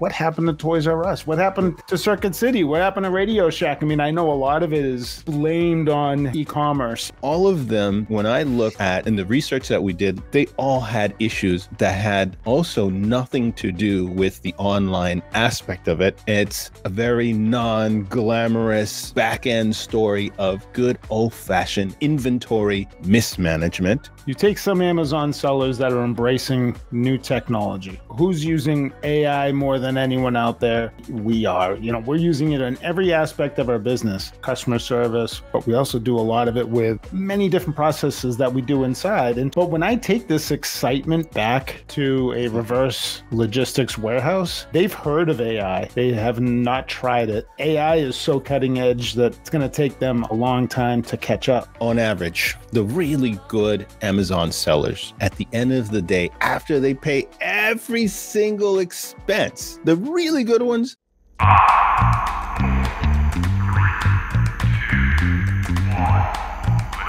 what happened to Toys R Us? What happened to Circuit City? What happened to Radio Shack? I mean, I know a lot of it is blamed on e-commerce. All of them, when I look at in the research that we did, they all had issues that had also nothing to do with the online aspect of it. It's a very non-glamorous back-end story of good old-fashioned inventory mismanagement. You take some Amazon sellers that are embracing new technology. Who's using AI more than anyone out there? We are. You know, we're using it in every aspect of our business, customer service, but we also do a lot of it with many different processes that we do inside. And but when I take this excitement back to a reverse logistics warehouse, they've heard of AI. They have not tried it. AI is so cutting edge that it's going to take them a long time to catch up. On average, the really good Amazon sellers at the end of the day, after they pay every single expense, the really good ones.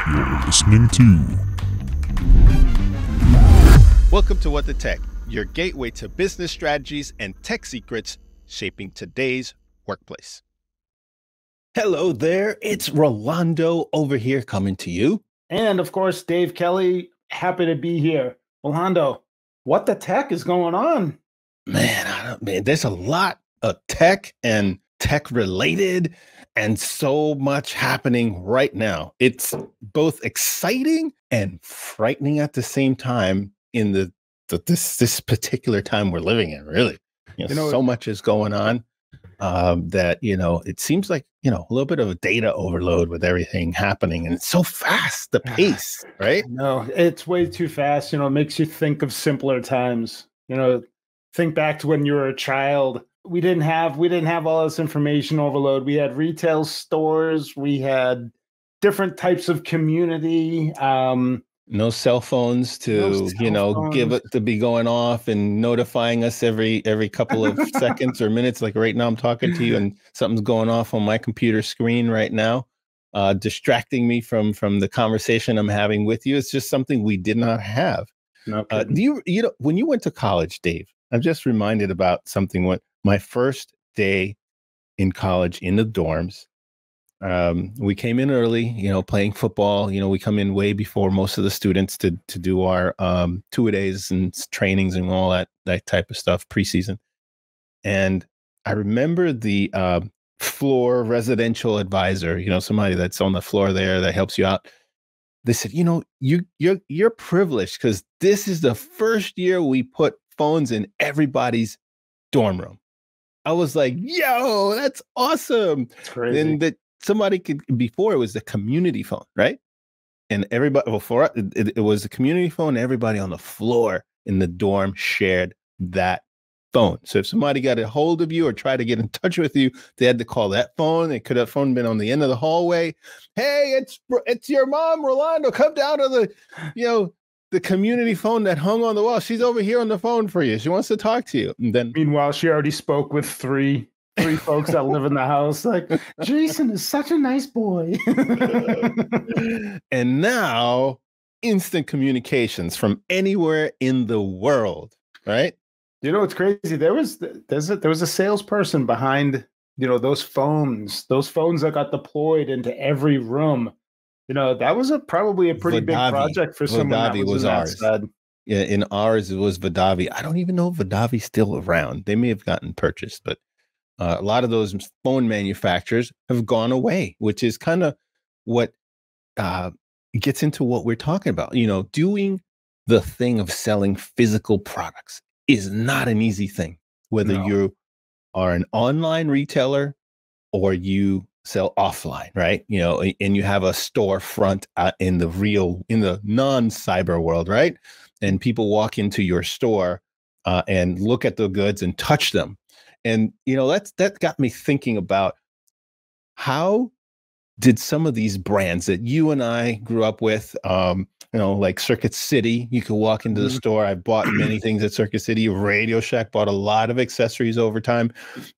You're listening to. Welcome to What the Teck, your gateway to business strategies and tech secrets shaping today's workplace. Hello there, it's Rolando over here coming to you. And of course, Dave Kelly, happy to be here. Rolando, what the tech is going on? Man, I don't, man, there's a lot of tech and tech related and so much happening right now. It's both exciting and frightening at the same time in the, the this this particular time we're living in, really. You know, you know so much is going on um, that you know it seems like you know a little bit of a data overload with everything happening and it's so fast the pace right no it's way too fast you know it makes you think of simpler times you know think back to when you were a child we didn't have we didn't have all this information overload. We had retail stores we had different types of community um no cell phones to no cell you know phones. give it to be going off and notifying us every every couple of seconds or minutes like right now i'm talking to you and something's going off on my computer screen right now uh distracting me from from the conversation i'm having with you. It's just something we did not have. Uh, do you you know when you went to college dave i'm just reminded about something what my first day in college in the dorms um, we came in early, you know, playing football. You know, we come in way before most of the students to to do our um, two a days and trainings and all that that type of stuff preseason. And I remember the uh, floor residential advisor, you know, somebody that's on the floor there that helps you out. They said, you know, you you're you're privileged because this is the first year we put phones in everybody's dorm room. I was like, yo, that's awesome. And that somebody could before it was the community phone, right? And everybody before it, it was the community phone. Everybody on the floor in the dorm shared that phone. So if somebody got a hold of you or tried to get in touch with you, they had to call that phone. It could have phone been on the end of the hallway. Hey, it's it's your mom, Rolando. Come down to the, you know, the community phone that hung on the wall. She's over here on the phone for you. She wants to talk to you. And then meanwhile, she already spoke with three three folks that live in the house. Like, Jason is such a nice boy. and now, instant communications from anywhere in the world, right? You know, it's crazy. There was there's a, there was a salesperson behind you know those phones, those phones that got deployed into every room. You know, that was a probably a pretty big project for someone that was, was ours. Side. Yeah, in ours it was Vidavi. I don't even know if Vidavi's still around. They may have gotten purchased, but uh, a lot of those phone manufacturers have gone away, which is kind of what uh, gets into what we're talking about. You know, doing the thing of selling physical products is not an easy thing, whether no. you are an online retailer or you sell offline, right? You know, and you have a storefront uh, in the real, in the non cyber world, right? And people walk into your store uh, and look at the goods and touch them and you know that's that got me thinking about how did some of these brands that you and I grew up with, um, you know, like Circuit City, you could walk into the mm-hmm. store. I bought many things at Circuit City. Radio Shack bought a lot of accessories over time,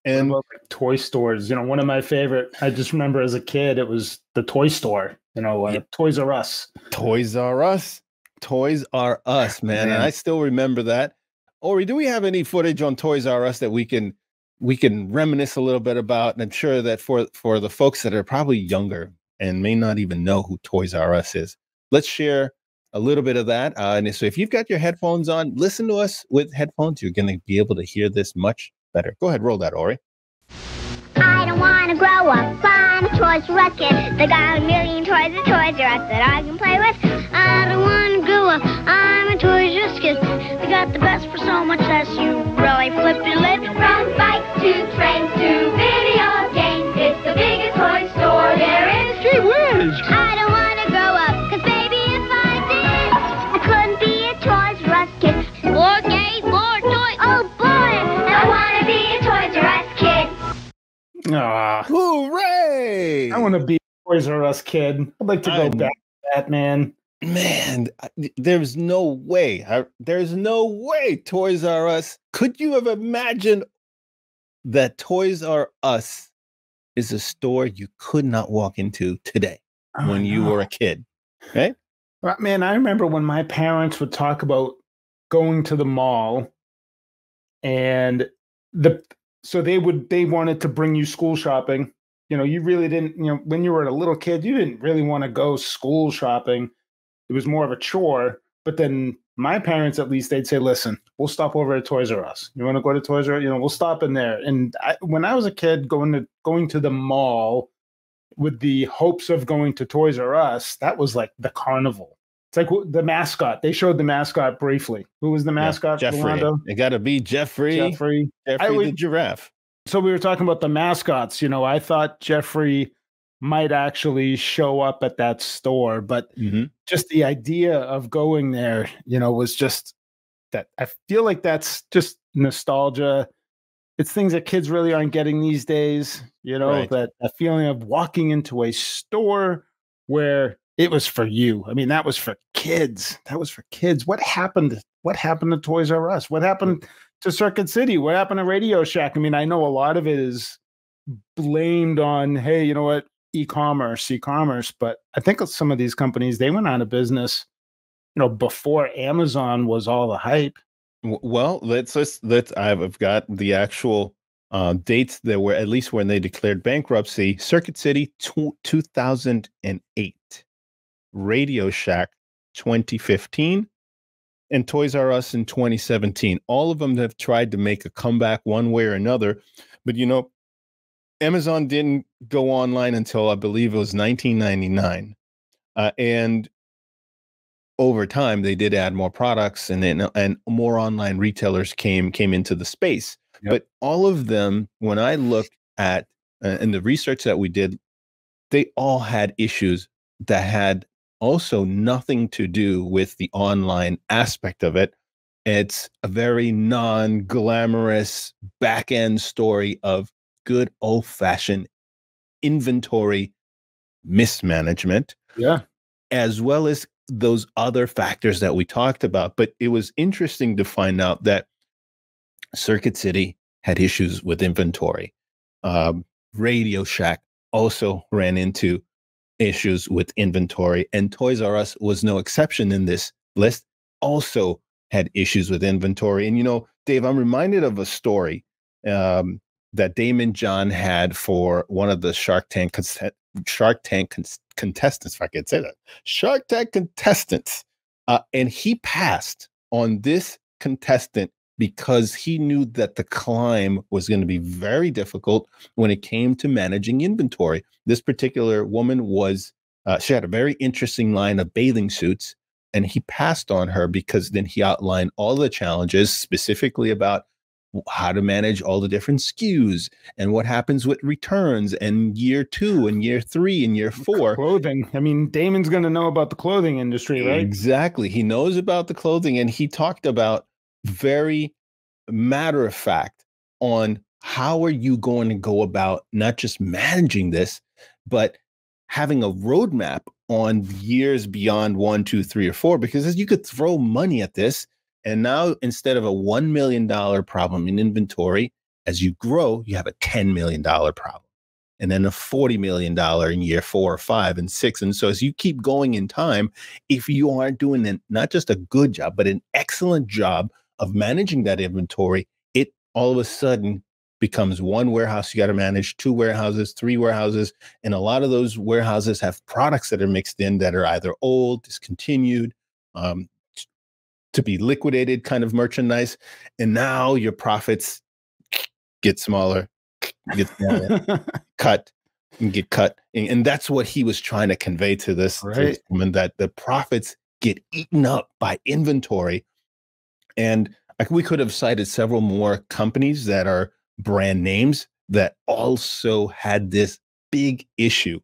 and like toy stores. You know, one of my favorite. I just remember as a kid, it was the toy store. You know, uh, yeah. Toys R Us. Toys R Us. Toys R Us, man. man. And I still remember that. Ori, do we have any footage on Toys R Us that we can we can reminisce a little bit about, and I'm sure that for for the folks that are probably younger and may not even know who Toys R Us is, let's share a little bit of that. Uh, and so if you've got your headphones on, listen to us with headphones. You're going to be able to hear this much better. Go ahead, roll that, Ori. I don't want to grow up. Toys R Us kid. They got a million toys at Toys R Us that I can play with. I don't want to grow up. I'm a Toys R Us kid. They got the best for so much less. You really flip your lid. From bikes to trains to video Ah, Hooray! I want to be Toys R Us kid. I'd like to go I'm- back to that, man. Man, there's no way. I- There's no way Toys R Us. Could you have imagined that Toys R Us is a store you could not walk into today when Oh, you no. were a kid? Right, Man, I remember when my parents would talk about going to the mall and the so they would they wanted to bring you school shopping. You know, you really didn't, you know, when you were a little kid, you didn't really want to go school shopping. It was more of a chore. But then my parents, at least, they'd say, listen, we'll stop over at Toys R Us. You want to go to Toys R Us? You know, we'll stop in there. And I, when I was a kid going to going to the mall with the hopes of going to Toys R Us, that was like the carnival. It's like the mascot. They showed the mascot briefly. Who was the Yeah, mascot? Geoffrey. Rolando? It got to be Geoffrey. Geoffrey, Geoffrey. I the would- giraffe. So we were talking about the mascots. You know, I thought Geoffrey might actually show up at that store, but Mhm. just the idea of going there, you know, was just that I feel like that's just nostalgia. It's things that kids really aren't getting these days, you know, Right. that a feeling of walking into a store where it was for you. I mean, that was for kids. That was for kids. What happened? What happened to Toys R Us? What happened to Circuit City? What happened to Radio Shack? I mean, I know a lot of it is blamed on, hey, you know what, e-commerce, e-commerce, but I think some of these companies they went out of business, you know, before Amazon was all the hype. Well, let's let's let's. I've I've got the actual uh, dates that were at least when they declared bankruptcy. Circuit City, tw- two thousand and eight, Radio Shack, twenty fifteen, and Toys R Us in twenty seventeen. All of them have tried to make a comeback one way or another, but you know, Amazon didn't go online until I believe it was nineteen ninety nine, uh, and over time they did add more products and then and more online retailers came came into the space Yep. but all of them when i look at uh, and the research that we did they all had issues that had also nothing to do with the online aspect of it it's a very non-glamorous back end story of good old-fashioned inventory mismanagement Yeah. as well as those other factors that we talked about. But it was interesting to find out that Circuit City had issues with inventory. Um, Radio Shack also ran into issues with inventory, and Toys R Us was no exception in this list, also had issues with inventory. And you know, Dave, I'm reminded of a story um, that Daymond John had for one of the Shark Tank Shark Tank con- contestants, if I could say that. Shark Tank contestants. Uh, and he passed on this contestant because he knew that the climb was going to be very difficult when it came to managing inventory. This particular woman was, uh, she had a very interesting line of bathing suits, and he passed on her because then he outlined all the challenges specifically about how to manage all the different SKUs and what happens with returns and year two and year three and year four. Clothing. I mean, Daymond's going to know about the clothing industry, right? Exactly. He knows about the clothing and he talked about very matter of fact on how are you going to go about not just managing this, but having a roadmap on years beyond one, two, three, or four, because as you could throw money at this. And now instead of a $1 million problem in inventory, as you grow, you have a $10 million problem and then a $40 million in year four or five and six. And so as you keep going in time, if you aren't doing not just a good job, but an excellent job of managing that inventory, it all of a sudden becomes one warehouse you got to manage, two warehouses, three warehouses. And a lot of those warehouses have products that are mixed in that are either old, discontinued, um, to be liquidated kind of merchandise. And now your profits get smaller, get smaller, cut, and get cut. And, and, that's what he was trying to convey to this, right. to this woman that the profits get eaten up by inventory. And we could have cited several more companies that are brand names that also had this big issue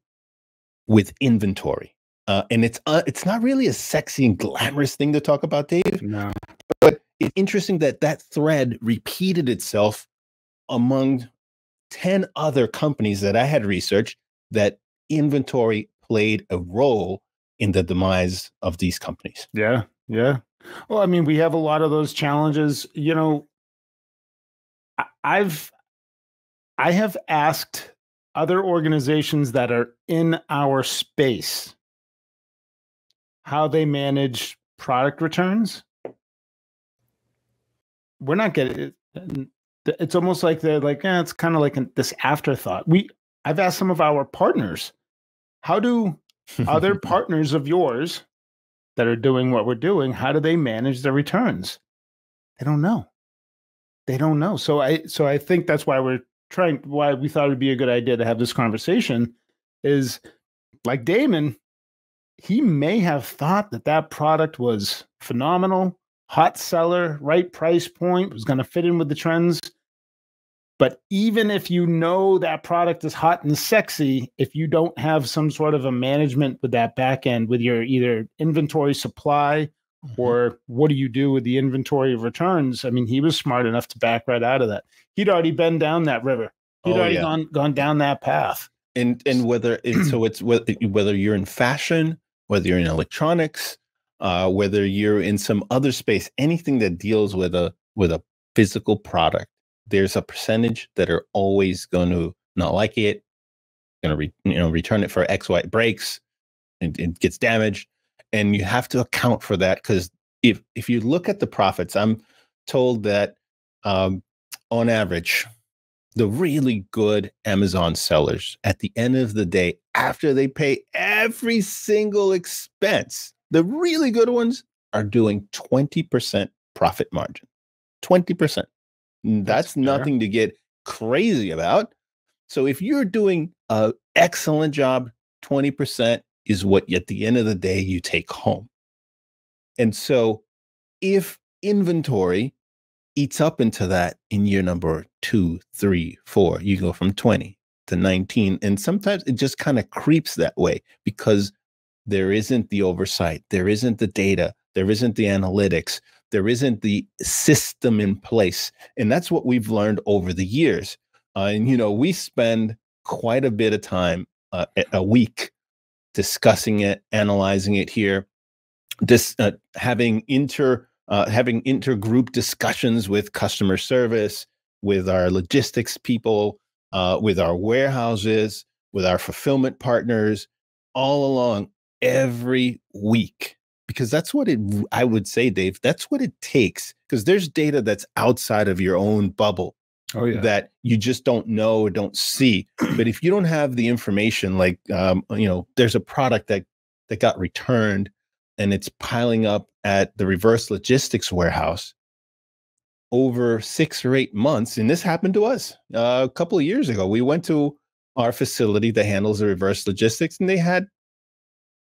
with inventory. Uh, and it's uh, it's not really a sexy and glamorous thing to talk about, Dave. No. But it's interesting that that thread repeated itself among 10 other companies that I had researched that inventory played a role in the demise of these companies. Yeah. Yeah. Well, I mean, we have a lot of those challenges. You know, I've I have asked other organizations that are in our space how they manage product returns. We're not getting it. It's almost like they're like, eh, it's kind of like an, this afterthought. We, I've asked some of our partners, how do other partners of yours that are doing what we're doing, how do they manage their returns? They don't know. They don't know. So I, so I think that's why we're trying. Why we thought it'd be a good idea to have this conversation is like Daymond he may have thought that that product was phenomenal, hot seller, right price point, was going to fit in with the trends. But even if you know that product is hot and sexy, if you don't have some sort of a management with that back end, with your either inventory supply mm-hmm. or what do you do with the inventory of returns? I mean, he was smart enough to back right out of that. He'd already been down that river. He'd oh, already yeah. gone gone down that path. And and whether it's so it's whether you're in fashion, whether you're in electronics, uh, whether you're in some other space, anything that deals with a with a physical product, there's a percentage that are always going to not like it, going to re, you know return it for X Y breaks, and it gets damaged, and you have to account for that because if if you look at the profits, I'm told that um, on average, the really good Amazon sellers at the end of the day, after they pay every single expense, the really good ones are doing 20% profit margin. 20%. Mm, that's, That's nothing to get crazy about. So if you're doing an excellent job, 20% is what at the end of the day you take home. And so if inventory eats up into that in year number two, three, four. You go from 20 to 19. And sometimes it just kind of creeps that way because there isn't the oversight, there isn't the data, there isn't the analytics, there isn't the system in place. And that's what we've learned over the years. Uh, and, you know, we spend quite a bit of time uh, a week discussing it, analyzing it here, this uh, having inter uh, having intergroup discussions with customer service, with our logistics people, uh, with our warehouses, with our fulfillment partners, all along every week. Because that's what it, I would say, Dave, that's what it takes. Because there's data that's outside of your own bubble oh, yeah. that you just don't know or don't see. but if you don't have the information, like, um, you know, there's a product that, that got returned and it's piling up at the reverse logistics warehouse over six or eight months. And this happened to us uh, a couple of years ago. We went to our facility that handles the reverse logistics, and they had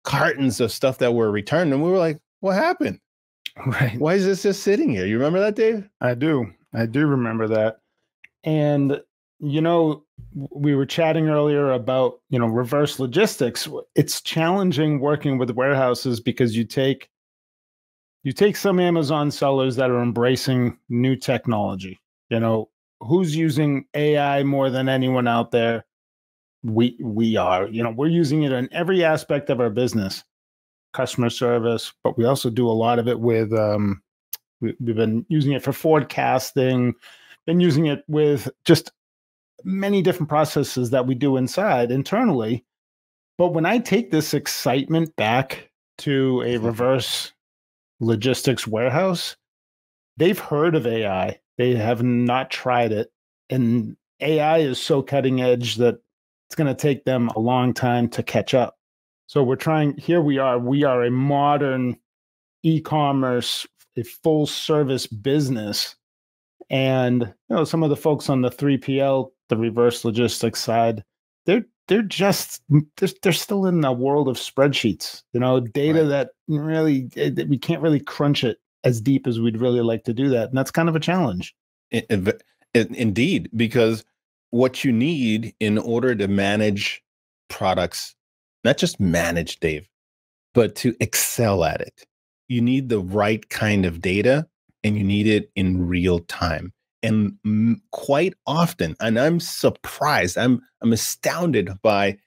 cartons of stuff that were returned. And we were like, what happened? Right. Why is this just sitting here? You remember that, Dave? I do. I do remember that. And, you know, we were chatting earlier about, you know, reverse logistics. It's challenging working with warehouses because you take you take some Amazon sellers that are embracing new technology. You know, who's using AI more than anyone out there? We we are. You know, we're using it in every aspect of our business, customer service, but we also do a lot of it with. Um, we, we've been using it for forecasting, been using it with just many different processes that we do inside internally. But when I take this excitement back to a mm-hmm. reverse logistics warehouse, they've heard of AI. They have not tried it. And AI is so cutting edge that it's going to take them a long time to catch up. So we're trying, here we are, we are a modern e commerce, a full service business. And you know, some of the folks on the 3PL, the reverse logistics side, they're they're just they're, they're still in the world of spreadsheets you know data right. that really eh, we can't really crunch it as deep as we'd really like to do that and that's kind of a challenge indeed because what you need in order to manage products not just manage dave but to excel at it. You need the right kind of data and you need it in real time. And quite often and i'm surprised i'm i'm astounded by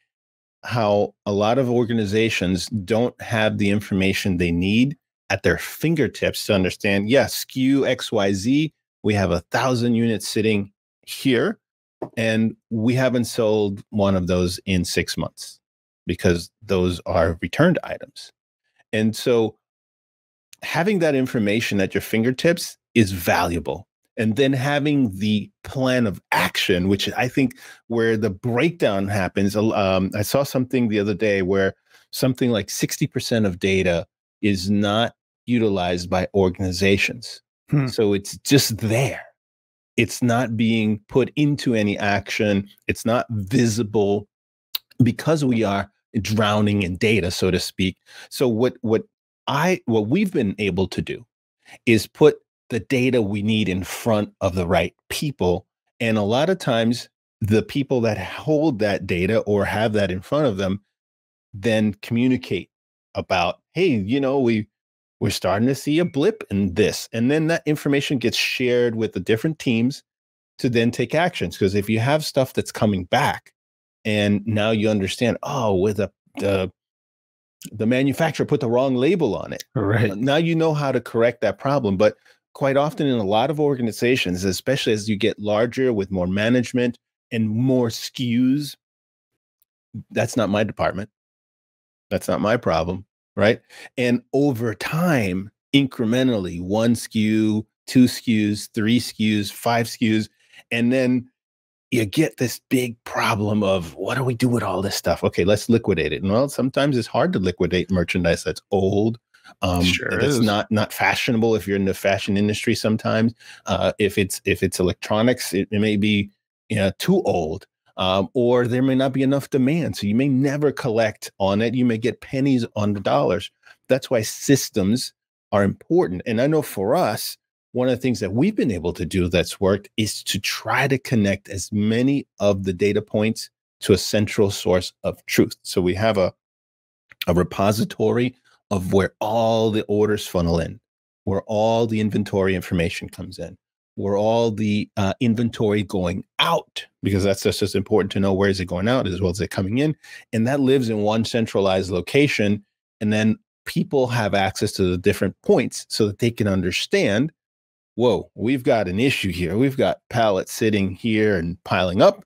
how a lot of organizations don't have the information they need at their fingertips to understand yes SKU xyz we have a thousand units sitting here and we haven't sold one of those in six months because those are returned items. And so having that information at your fingertips is valuable. And then having the plan of action which i think where the breakdown happens um, i saw something the other day where something like 60% of data is not utilized by organizations. Hmm. so it's just there it's not being put into any action it's not visible because we are drowning in data so to speak so what what i what we've been able to do is put the data we need in front of the right people. And a lot of times, the people that hold that data or have that in front of them then communicate about, hey, you know, we we're starting to see a blip in this. And then that information gets shared with the different teams to then take actions. Because if you have stuff that's coming back and now you understand, oh, with a the the manufacturer put the wrong label on it. Right. Now you know how to correct that problem. But quite often in a lot of organizations, especially as you get larger with more management and more SKUs, that's not my department. That's not my problem. Right. And over time, incrementally, one SKU, two SKUs, three SKUs, five SKUs, and then you get this big problem of what do we do with all this stuff? Okay, let's liquidate it. And well, sometimes it's hard to liquidate merchandise that's old um, sure that's is. not not fashionable if you're in the fashion industry. Sometimes, uh, if it's if it's electronics, it, it may be you know, too old. Um, or there may not be enough demand. So you may never collect on it. You may get pennies on the dollars. That's why systems are important. And I know for us, one of the things that we've been able to do that's worked is to try to connect as many of the data points to a central source of truth. So we have a, a repository of where all the orders funnel in, where all the inventory information comes in, where all the uh, inventory going out, because that's just as important to know where is it going out as well as it coming in. And that lives in one centralized location. And then people have access to the different points so that they can understand whoa, we've got an issue here. We've got pallets sitting here and piling up.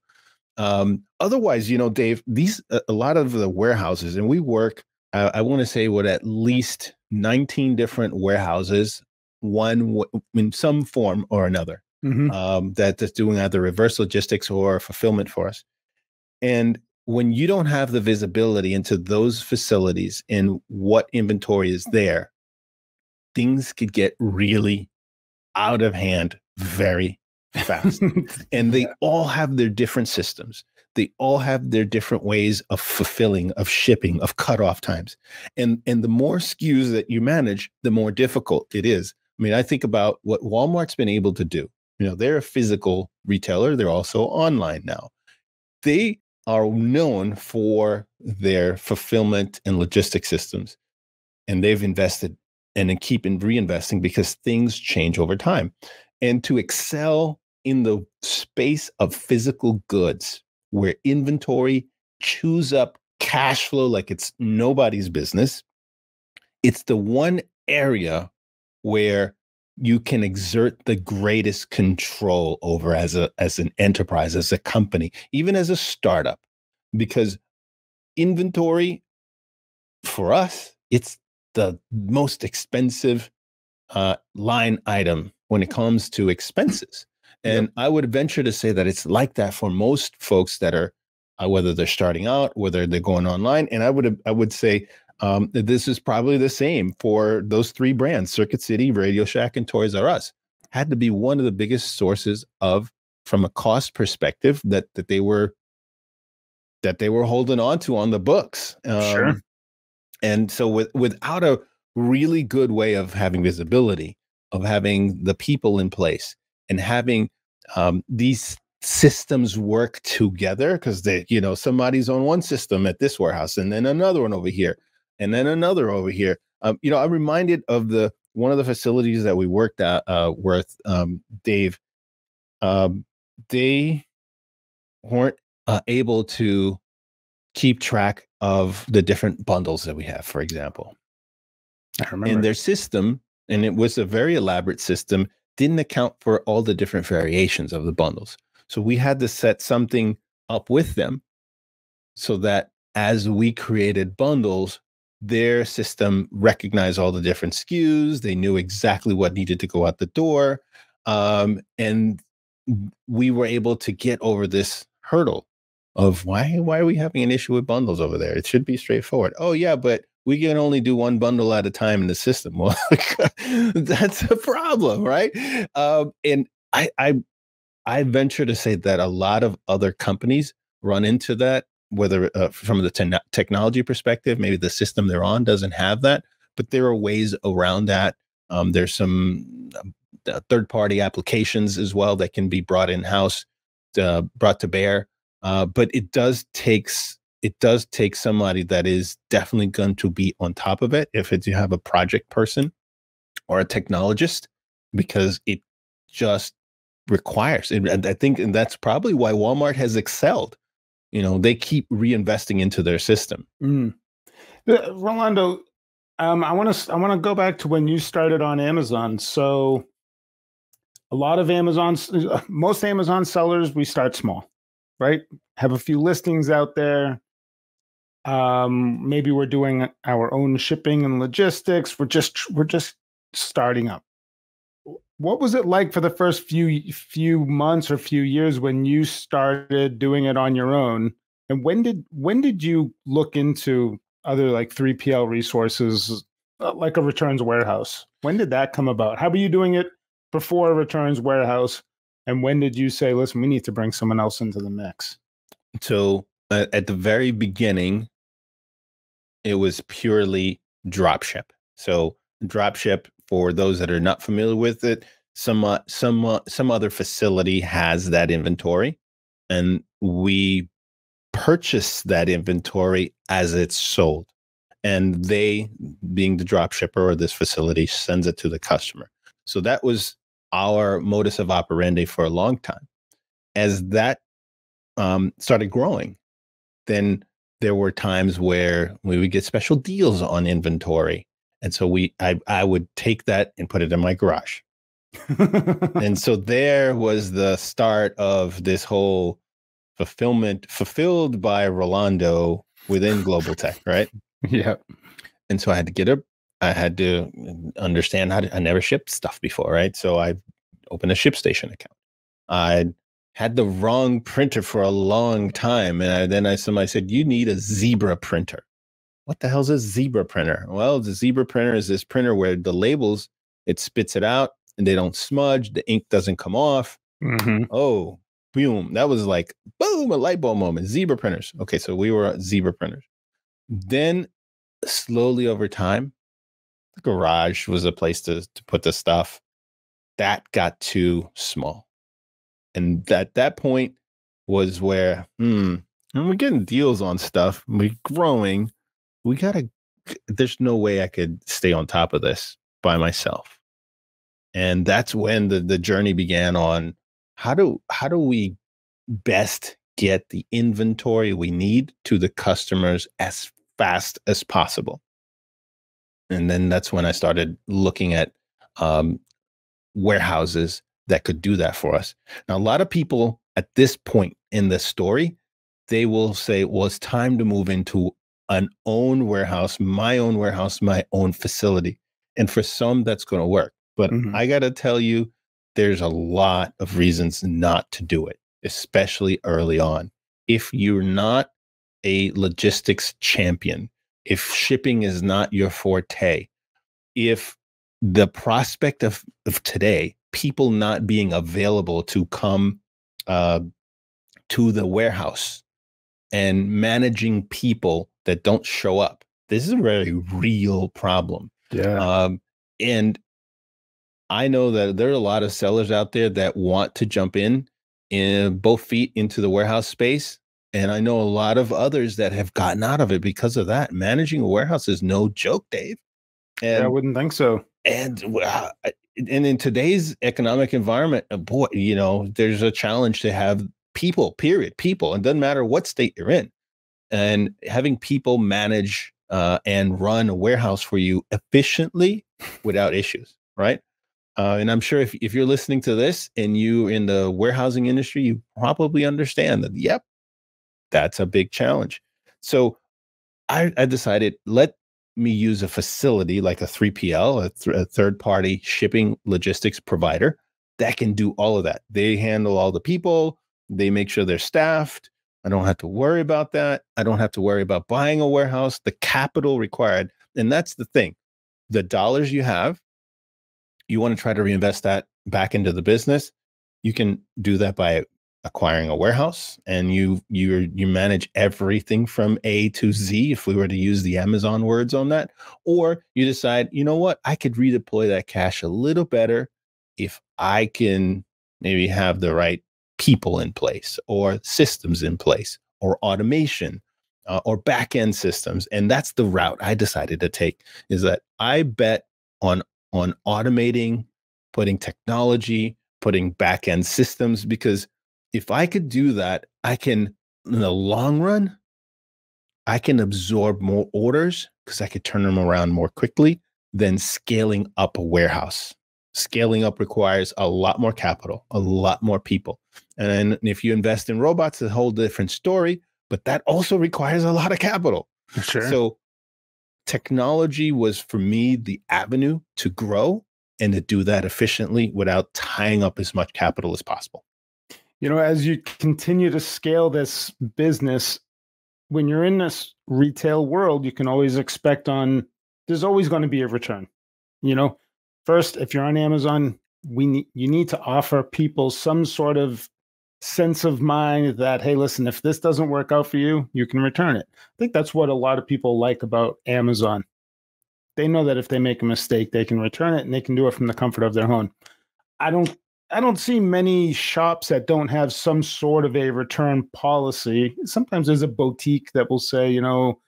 Um, otherwise, you know, Dave, these a lot of the warehouses, and we work I, I want to say what at least 19 different warehouses, one in some form or another, mm-hmm. um, that's doing either reverse logistics or fulfillment for us. And when you don't have the visibility into those facilities and what inventory is there, things could get really out of hand very fast. and they all have their different systems they all have their different ways of fulfilling of shipping of cutoff times and and the more skus that you manage the more difficult it is mean i think about what walmart's been able to do you know they're a physical retailer they're also online now they are known for their fulfillment and logistic systems and they've invested and keep reinvesting because things change over time and to excel in the space of physical goods where inventory chews up cash flow like it's nobody's business. It's the one area where you can exert the greatest control over as a as an enterprise as a company even as a startup because inventory for us it's the most expensive uh, line item when it comes to expenses And yep. I would venture to say that it's like that for most folks that are, uh, whether they're starting out, whether they're going online. And I would I would say um, this is probably the same for those three brands: Circuit City, Radio Shack, and Toys R Us. Had to be one of the biggest sources of, from a cost perspective, that that they were that they were holding on to on the books. Um, sure. And so, with, without a really good way of having visibility, of having the people in place, and having um, these systems work together, because they, you know, somebody's on one system at this warehouse, and then another one over here, and then another over here. Um, you know, I'm reminded of the one of the facilities that we worked at uh, with um, Dave. Um, they weren't uh, able to keep track of the different bundles that we have, for example. I remember. And their system, and it was a very elaborate system, didn't account for all the different variations of the bundles. So we had to set something up with them so that as we created bundles, their system recognized all the different SKUs. They knew exactly what needed to go out the door. Um, and we were able to get over this hurdle of why why are we having an issue with bundles over there? It should be straightforward. Oh yeah, but we can only do one bundle at a time in the system. Well, that's a problem, right? Um, and I, I I venture to say that a lot of other companies run into that, whether uh, from the te- technology perspective, maybe the system they're on doesn't have that, but there are ways around that. Um, there's some uh, third party applications as well that can be brought in house, uh, brought to bear uh, but it does takes it does take somebody that is definitely going to be on top of it if it's you have a project person or a technologist because it just requires and i think and that's probably why walmart has excelled you know they keep reinvesting into their system mm. Uh, rolando um, i want to i want to go back to when you started on amazon so a lot of amazon most amazon sellers we start small right? Have a few listings out there. Um, maybe we're doing our own shipping and logistics. We're just we're just starting up. What was it like for the first few few months or few years when you started doing it on your own? And when did when did you look into other like 3PL resources uh, like a returns warehouse? When did that come about? How were you doing it before returns warehouse? And when did you say, listen, we need to bring someone else into the mix? So uh, at the very beginning, it was purely dropship. So dropship, for those that are not familiar with it, some uh, some uh, some other facility has that inventory, and we purchase that inventory as it's sold, and they, being the drop shipper or this facility, sends it to the customer. So that was our modus of operandi for a long time. As that um, started growing, then there were times where we would get special deals on inventory, and so we I I would take that and put it in my garage. and so there was the start of this whole fulfillment fulfilled by Rolando within Global Teck, right? Yeah. And so I had to get a I had to understand how to, I never shipped stuff before, right? So I opened a ShipStation account. I had the wrong printer for a long time. And I, then I somebody said, You need a zebra printer. What the hell's a zebra printer? Well, the zebra printer is this printer where the labels, it spits it out and they don't smudge, the ink doesn't come off. Mm-hmm. Oh, boom. That was like, boom, a light bulb moment. Zebra printers. Okay, so we were zebra printers. Then slowly over time, the garage was a place to, to put the stuff. That got too small. And at that point was where, hmm, and we're getting deals on stuff. We're growing. We gotta there's no way I could stay on top of this by myself. And that's when the, the journey began on how do how do we best get the inventory we need to the customers as fast as possible and then that's when I started looking at um, warehouses that could do that for us. Now, a lot of people at this point in the story, they will say, well, it's time to move into an own warehouse, my own warehouse, my own facility. And for some, that's going to work. But mm-hmm. I got to tell you, there's a lot of reasons not to do it, especially early on. If you're not a logistics champion, if shipping is not your forte, if the prospect of, of today, people not being available to come uh, to the warehouse and managing people that don't show up, this is a very real problem. Yeah. Um, and I know that there are a lot of sellers out there that want to jump in in both feet into the warehouse space. And I know a lot of others that have gotten out of it because of that. Managing a warehouse is no joke, Dave. And, yeah, I wouldn't think so. And uh, and in today's economic environment, uh, boy, you know, there's a challenge to have people. Period. People. It doesn't matter what state you're in, and having people manage uh, and run a warehouse for you efficiently without issues, right? Uh, and I'm sure if, if you're listening to this and you in the warehousing industry, you probably understand that, yep, that's a big challenge. So I, I decided let me use a facility like a 3PL, a, th- a third party shipping logistics provider that can do all of that. They handle all the people, they make sure they're staffed. I don't have to worry about that. I don't have to worry about buying a warehouse, the capital required. And that's the thing. The dollars you have you want to try to reinvest that back into the business, you can do that by acquiring a warehouse and you you you manage everything from A to Z if we were to use the Amazon words on that. Or you decide you know what? I could redeploy that cash a little better if I can maybe have the right people in place or systems in place or automation uh, or back end systems and that's the route I decided to take is that I bet on on automating, putting technology, putting back end systems. Because if I could do that, I can, in the long run, I can absorb more orders because I could turn them around more quickly than scaling up a warehouse. Scaling up requires a lot more capital, a lot more people. And if you invest in robots, it's a whole different story, but that also requires a lot of capital. Sure. So technology was for me the avenue to grow and to do that efficiently without tying up as much capital as possible. You know, as you continue to scale this business, when you're in this retail world, you can always expect on there's always going to be a return. You know, first, if you're on Amazon, we need you need to offer people some sort of sense of mind that hey listen if this doesn't work out for you you can return it. I think that's what a lot of people like about amazon. They know that if they make a mistake they can return it and they can do it from the comfort of their home. I don't i don't see many shops that don't have some sort of a return policy. Sometimes there's a boutique that will say you know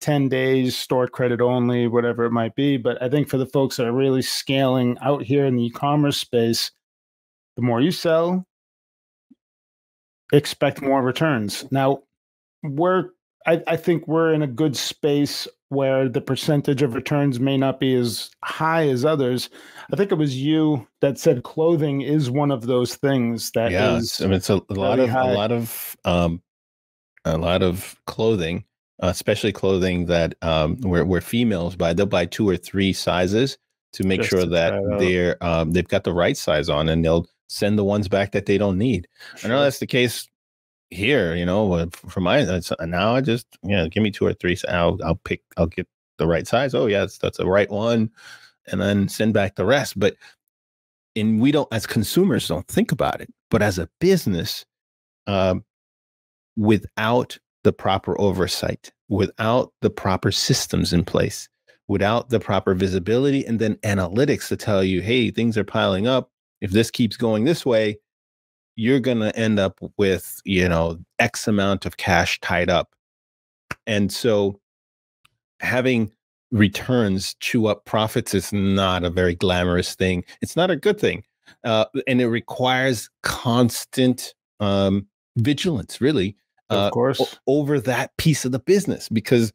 10 days store credit only whatever it might be. But i think for the folks that are really scaling out here in the e-commerce space the more you sell expect more returns. Now, we're I, I, think we're in a good space where the percentage of returns may not be as high as others. I think it was you that said clothing is one of those things that yeah, is I mean, it's a, a lot of high. a lot of um, a lot of clothing, uh, especially clothing that um, where where females buy. They'll buy two or three sizes to make Just sure to that they're um, they've got the right size on, and they'll send the ones back that they don't need. Sure. I know that's the case here, you know, for my now I just yeah, give me two or three. I'll I'll pick I'll get the right size. Oh yes, that's the right one, and then send back the rest. But and we don't as consumers don't think about it, but as a business, um, without the proper oversight, without the proper systems in place, without the proper visibility, and then analytics to tell you, hey, things are piling up if this keeps going this way, you're going to end up with, you know, X amount of cash tied up. And so having returns chew up profits is not a very glamorous thing. It's not a good thing. Uh, and it requires constant um, vigilance, really, uh, of course, over that piece of the business. Because,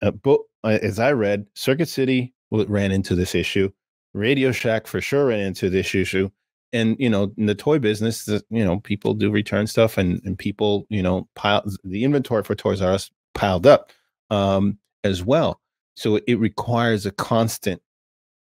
uh, bo- uh, as I read, Circuit City ran into this issue. Radio Shack for sure ran into this issue and you know in the toy business you know people do return stuff and and people you know pile the inventory for toys r us piled up um as well so it requires a constant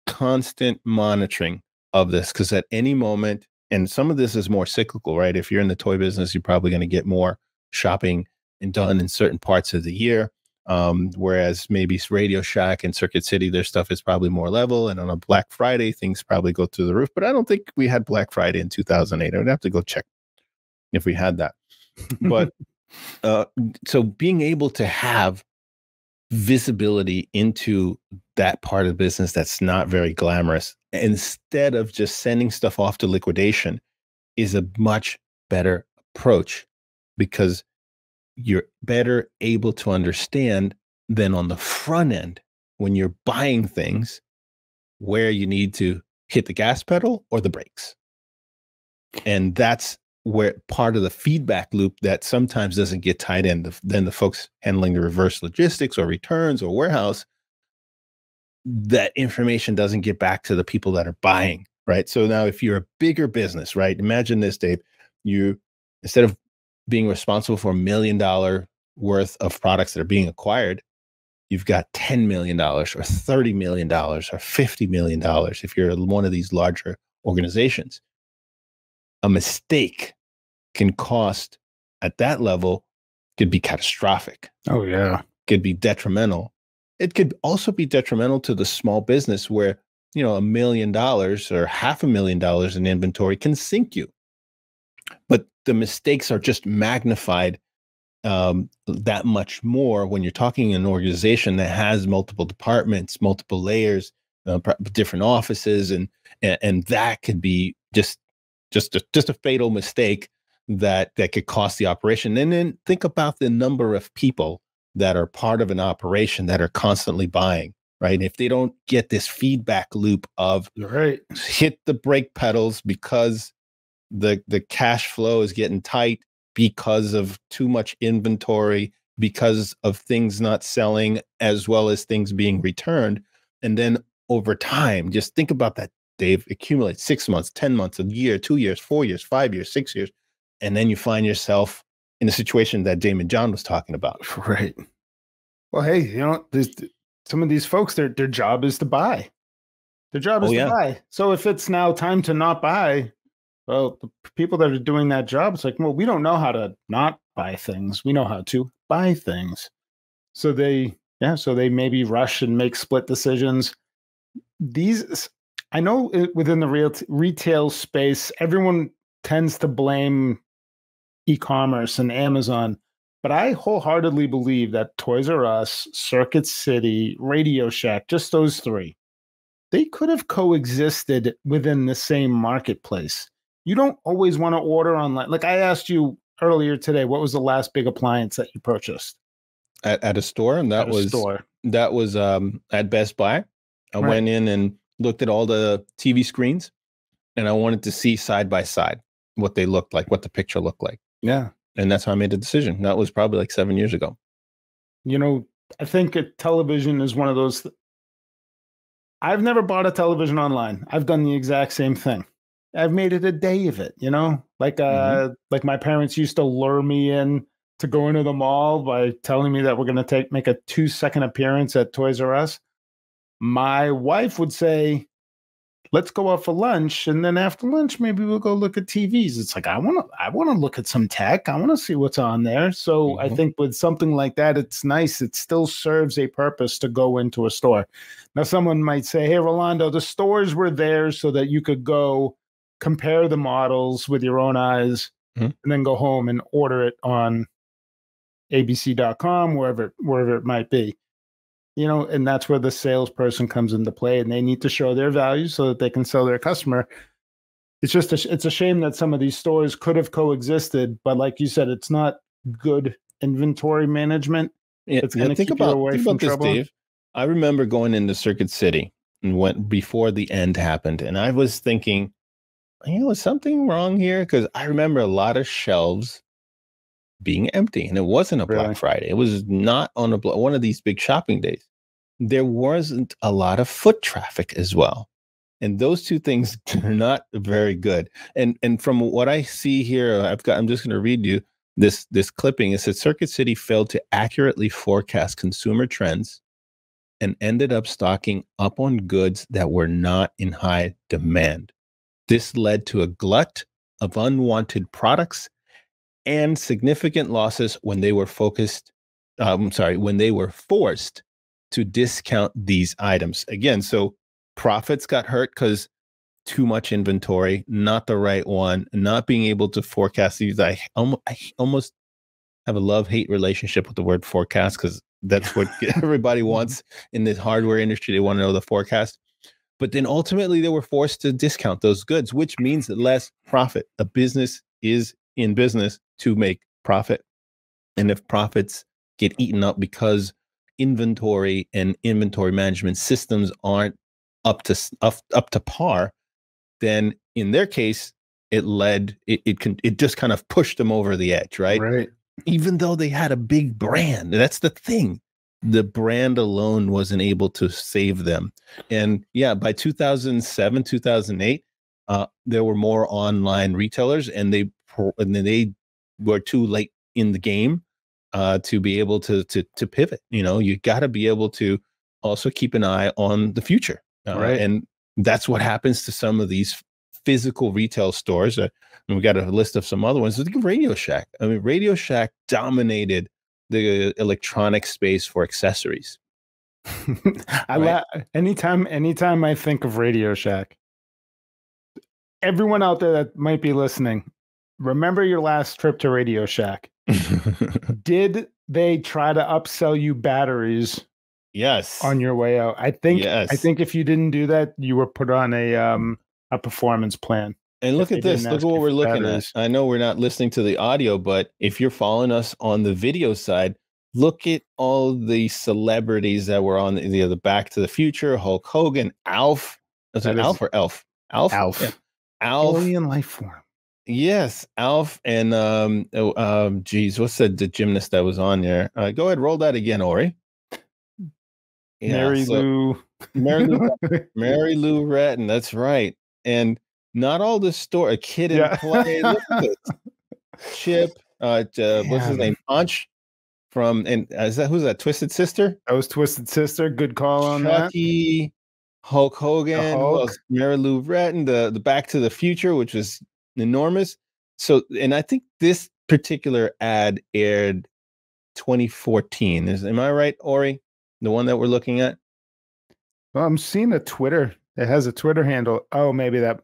constant monitoring of this because at any moment, and some of this is more cyclical, right? If you're in the toy business, you're probably going to get more shopping and done in certain parts of the year. Um, whereas maybe Radio Shack and Circuit City, their stuff is probably more level. And on a Black Friday, things probably go through the roof. But I don't think we had Black Friday in 2008. I would have to go check if we had that. But uh, so being able to have visibility into that part of the business that's not very glamorous instead of just sending stuff off to liquidation is a much better approach because you're better able to understand than on the front end when you're buying things where you need to hit the gas pedal or the brakes. And that's where part of the feedback loop that sometimes doesn't get tied in. The, then the folks handling the reverse logistics or returns or warehouse, that information doesn't get back to the people that are buying, right? So now, if you're a bigger business, right? Imagine this, Dave. You instead of being responsible for a million dollar worth of products that are being acquired, you've got $10 million or $30 million or $50 million if you're one of these larger organizations. A mistake can cost at that level could be catastrophic. Oh, yeah. Could be detrimental. It could also be detrimental to the small business where, you know, a million dollars or half a million dollars in inventory can sink you the mistakes are just magnified um, that much more when you're talking an organization that has multiple departments, multiple layers, uh, different offices, and, and and that could be just just a, just a fatal mistake that that could cost the operation. And then think about the number of people that are part of an operation that are constantly buying. Right. If they don't get this feedback loop of right. hit the brake pedals because the the cash flow is getting tight because of too much inventory because of things not selling as well as things being returned. And then over time just think about that dave accumulate six months ten months a year two years four years five years six years and then you find yourself in a situation that Daymond John was talking about. Right. Well hey you know some of these folks their their job is to buy. Their job oh, is oh, yeah. to buy. So if it's now time to not buy well, the people that are doing that job, it's like, well, we don't know how to not buy things. We know how to buy things. So they, yeah, so they maybe rush and make split decisions. These, I know within the real retail space, everyone tends to blame e-commerce and Amazon, but I wholeheartedly believe that Toys R Us, Circuit City, Radio Shack, just those three, they could have coexisted within the same marketplace you don't always want to order online. Like I asked you earlier today, what was the last big appliance that you purchased? At, at a store, and that was store. that was um, at Best Buy. I right. went in and looked at all the TV screens, and I wanted to see side by side what they looked like, what the picture looked like. Yeah, and that's how I made the decision. That was probably like seven years ago. You know, I think a television is one of those. Th- I've never bought a television online. I've done the exact same thing. I've made it a day of it, you know? Like mm-hmm. uh mm-hmm. like my parents used to lure me in to go into the mall by telling me that we're going to take make a 2 second appearance at Toys R Us. My wife would say, "Let's go out for lunch and then after lunch maybe we'll go look at TVs." It's like I want to I want to look at some tech. I want to see what's on there. So mm-hmm. I think with something like that it's nice. It still serves a purpose to go into a store. Now someone might say, "Hey Rolando, the stores were there so that you could go compare the models with your own eyes, mm-hmm. and then go home and order it on abc.com, wherever wherever it might be. You know, and that's where the salesperson comes into play, and they need to show their value so that they can sell their customer. It's just a, it's a shame that some of these stores could have coexisted, but like you said, it's not good inventory management. Yeah, it's going to keep about, you away from this, trouble. Dave. I remember going into Circuit City and went before the end happened, and I was thinking, you know, is something wrong here? Because I remember a lot of shelves being empty, and it wasn't a really? Black Friday. It was not on a one of these big shopping days. There wasn't a lot of foot traffic as well, and those two things are not very good. And and from what I see here, I've got. I'm just going to read you this this clipping. It said Circuit City failed to accurately forecast consumer trends and ended up stocking up on goods that were not in high demand This led to a glut of unwanted products and significant losses when they were focused, um, I'm sorry, when they were forced to discount these items. Again, so profits got hurt because too much inventory, not the right one, not being able to forecast these. I, I almost have a love hate relationship with the word forecast because that's what everybody wants in this hardware industry. They want to know the forecast. But then ultimately, they were forced to discount those goods, which means less profit. A business is in business to make profit. And if profits get eaten up because inventory and inventory management systems aren't up to up, up to par, then in their case, it led it it can it just kind of pushed them over the edge, right? Right. Even though they had a big brand, that's the thing. The brand alone wasn't able to save them. And yeah, by 2007, 2008, uh, there were more online retailers, and they and they were too late in the game uh, to be able to to to pivot. You know, you got to be able to also keep an eye on the future, uh, right? And that's what happens to some of these physical retail stores. Uh, and we got a list of some other ones. Of Radio Shack. I mean, Radio Shack dominated the electronic space for accessories. I right? la- anytime anytime I think of Radio Shack, everyone out there that might be listening, remember your last trip to Radio Shack. Did they try to upsell you batteries? Yes. On your way out. I think yes. I think if you didn't do that, you were put on a um a performance plan. And look at this. Look at what we're looking at. I know we're not listening to the audio, but if you're following us on the video side, look at all the celebrities that were on the, the Back to the Future, Hulk Hogan, Alf. Was it Alf or Elf? Alf. Alf. Yeah. Alf. Alien life form. Yes, Alf and um, oh, um, geez, what's the, the gymnast that was on there? Uh, go ahead, roll that again, Ori. Yeah, Mary so, Lou. Mary Lou, Mary Lou Retton. That's right. And not all the story. A kid in yeah. play. Chip. Uh, uh what's his name? Punch from and uh, is that who's that? Twisted Sister. That was Twisted Sister. Good call on Chucky, that. Hulk Hogan, Hulk. Mary Lou Retton, the the Back to the Future, which was enormous. So, and I think this particular ad aired 2014. Is am I right, Ori? The one that we're looking at. Well, I'm seeing a Twitter. It has a Twitter handle. Oh, maybe that.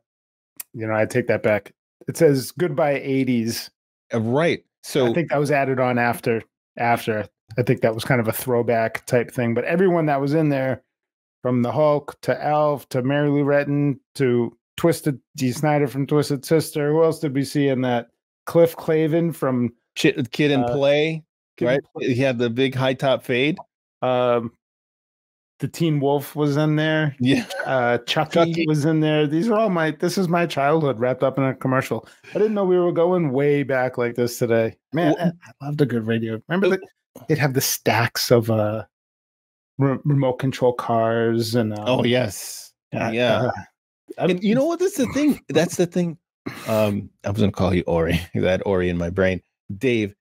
You know, I take that back. It says goodbye 80s. Uh, right. So I think that was added on after. After I think that was kind of a throwback type thing. But everyone that was in there, from the Hulk to Alf to Mary Lou Retton to Twisted Dee Snyder from Twisted Sister. Who else did we see in that? Cliff Clavin from Kid, Kid and uh, Play, Kid right? Play. He had the big high top fade. Um, the Teen Wolf was in there. Yeah. Uh, Chucky, Chucky, was in there. These are all my. This is my childhood wrapped up in a commercial. I didn't know we were going way back like this today. Man, well, I loved a good radio. Remember that they'd have the stacks of uh re- remote control cars and. Um, oh yes. Uh, yeah. Uh, and you know what? That's the thing. That's the thing. Um, I was going to call you Ori. That Ori in my brain, Dave.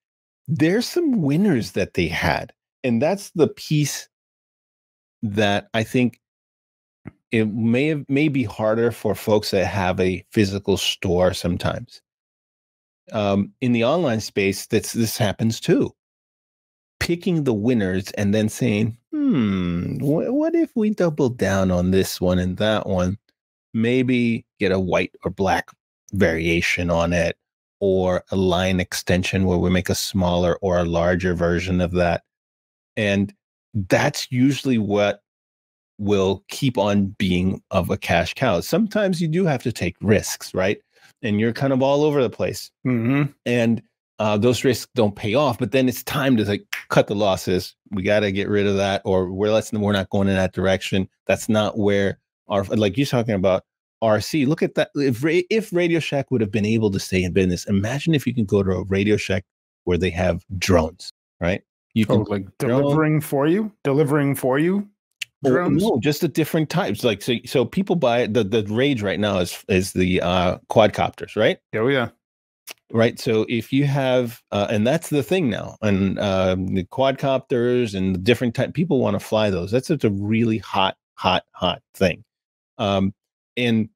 There's some winners that they had, and that's the piece that I think it may have, may be harder for folks that have a physical store sometimes. Um, in the online space, that's this happens too. Picking the winners and then saying, "Hmm, wh- what if we double down on this one and that one?" maybe get a white or black variation on it or a line extension where we make a smaller or a larger version of that. And that's usually what will keep on being of a cash cow. Sometimes you do have to take risks, right? And you're kind of all over the place. Mm-hmm. And uh, those risks don't pay off, but then it's time to like cut the losses. We got to get rid of that, or we're let's we're not going in that direction. That's not where our like you're talking about RC. Look at that. If if Radio Shack would have been able to stay in business, imagine if you can go to a Radio Shack where they have drones, right? You can oh, like delivering for you, delivering for you. Oh, drones? no, just the different types. Like so, so people buy the the rage right now is is the uh, quadcopters, right? Oh yeah, right. So if you have, uh, and that's the thing now, and um, the quadcopters and the different type people want to fly those. That's it's a really hot, hot, hot thing. Um, and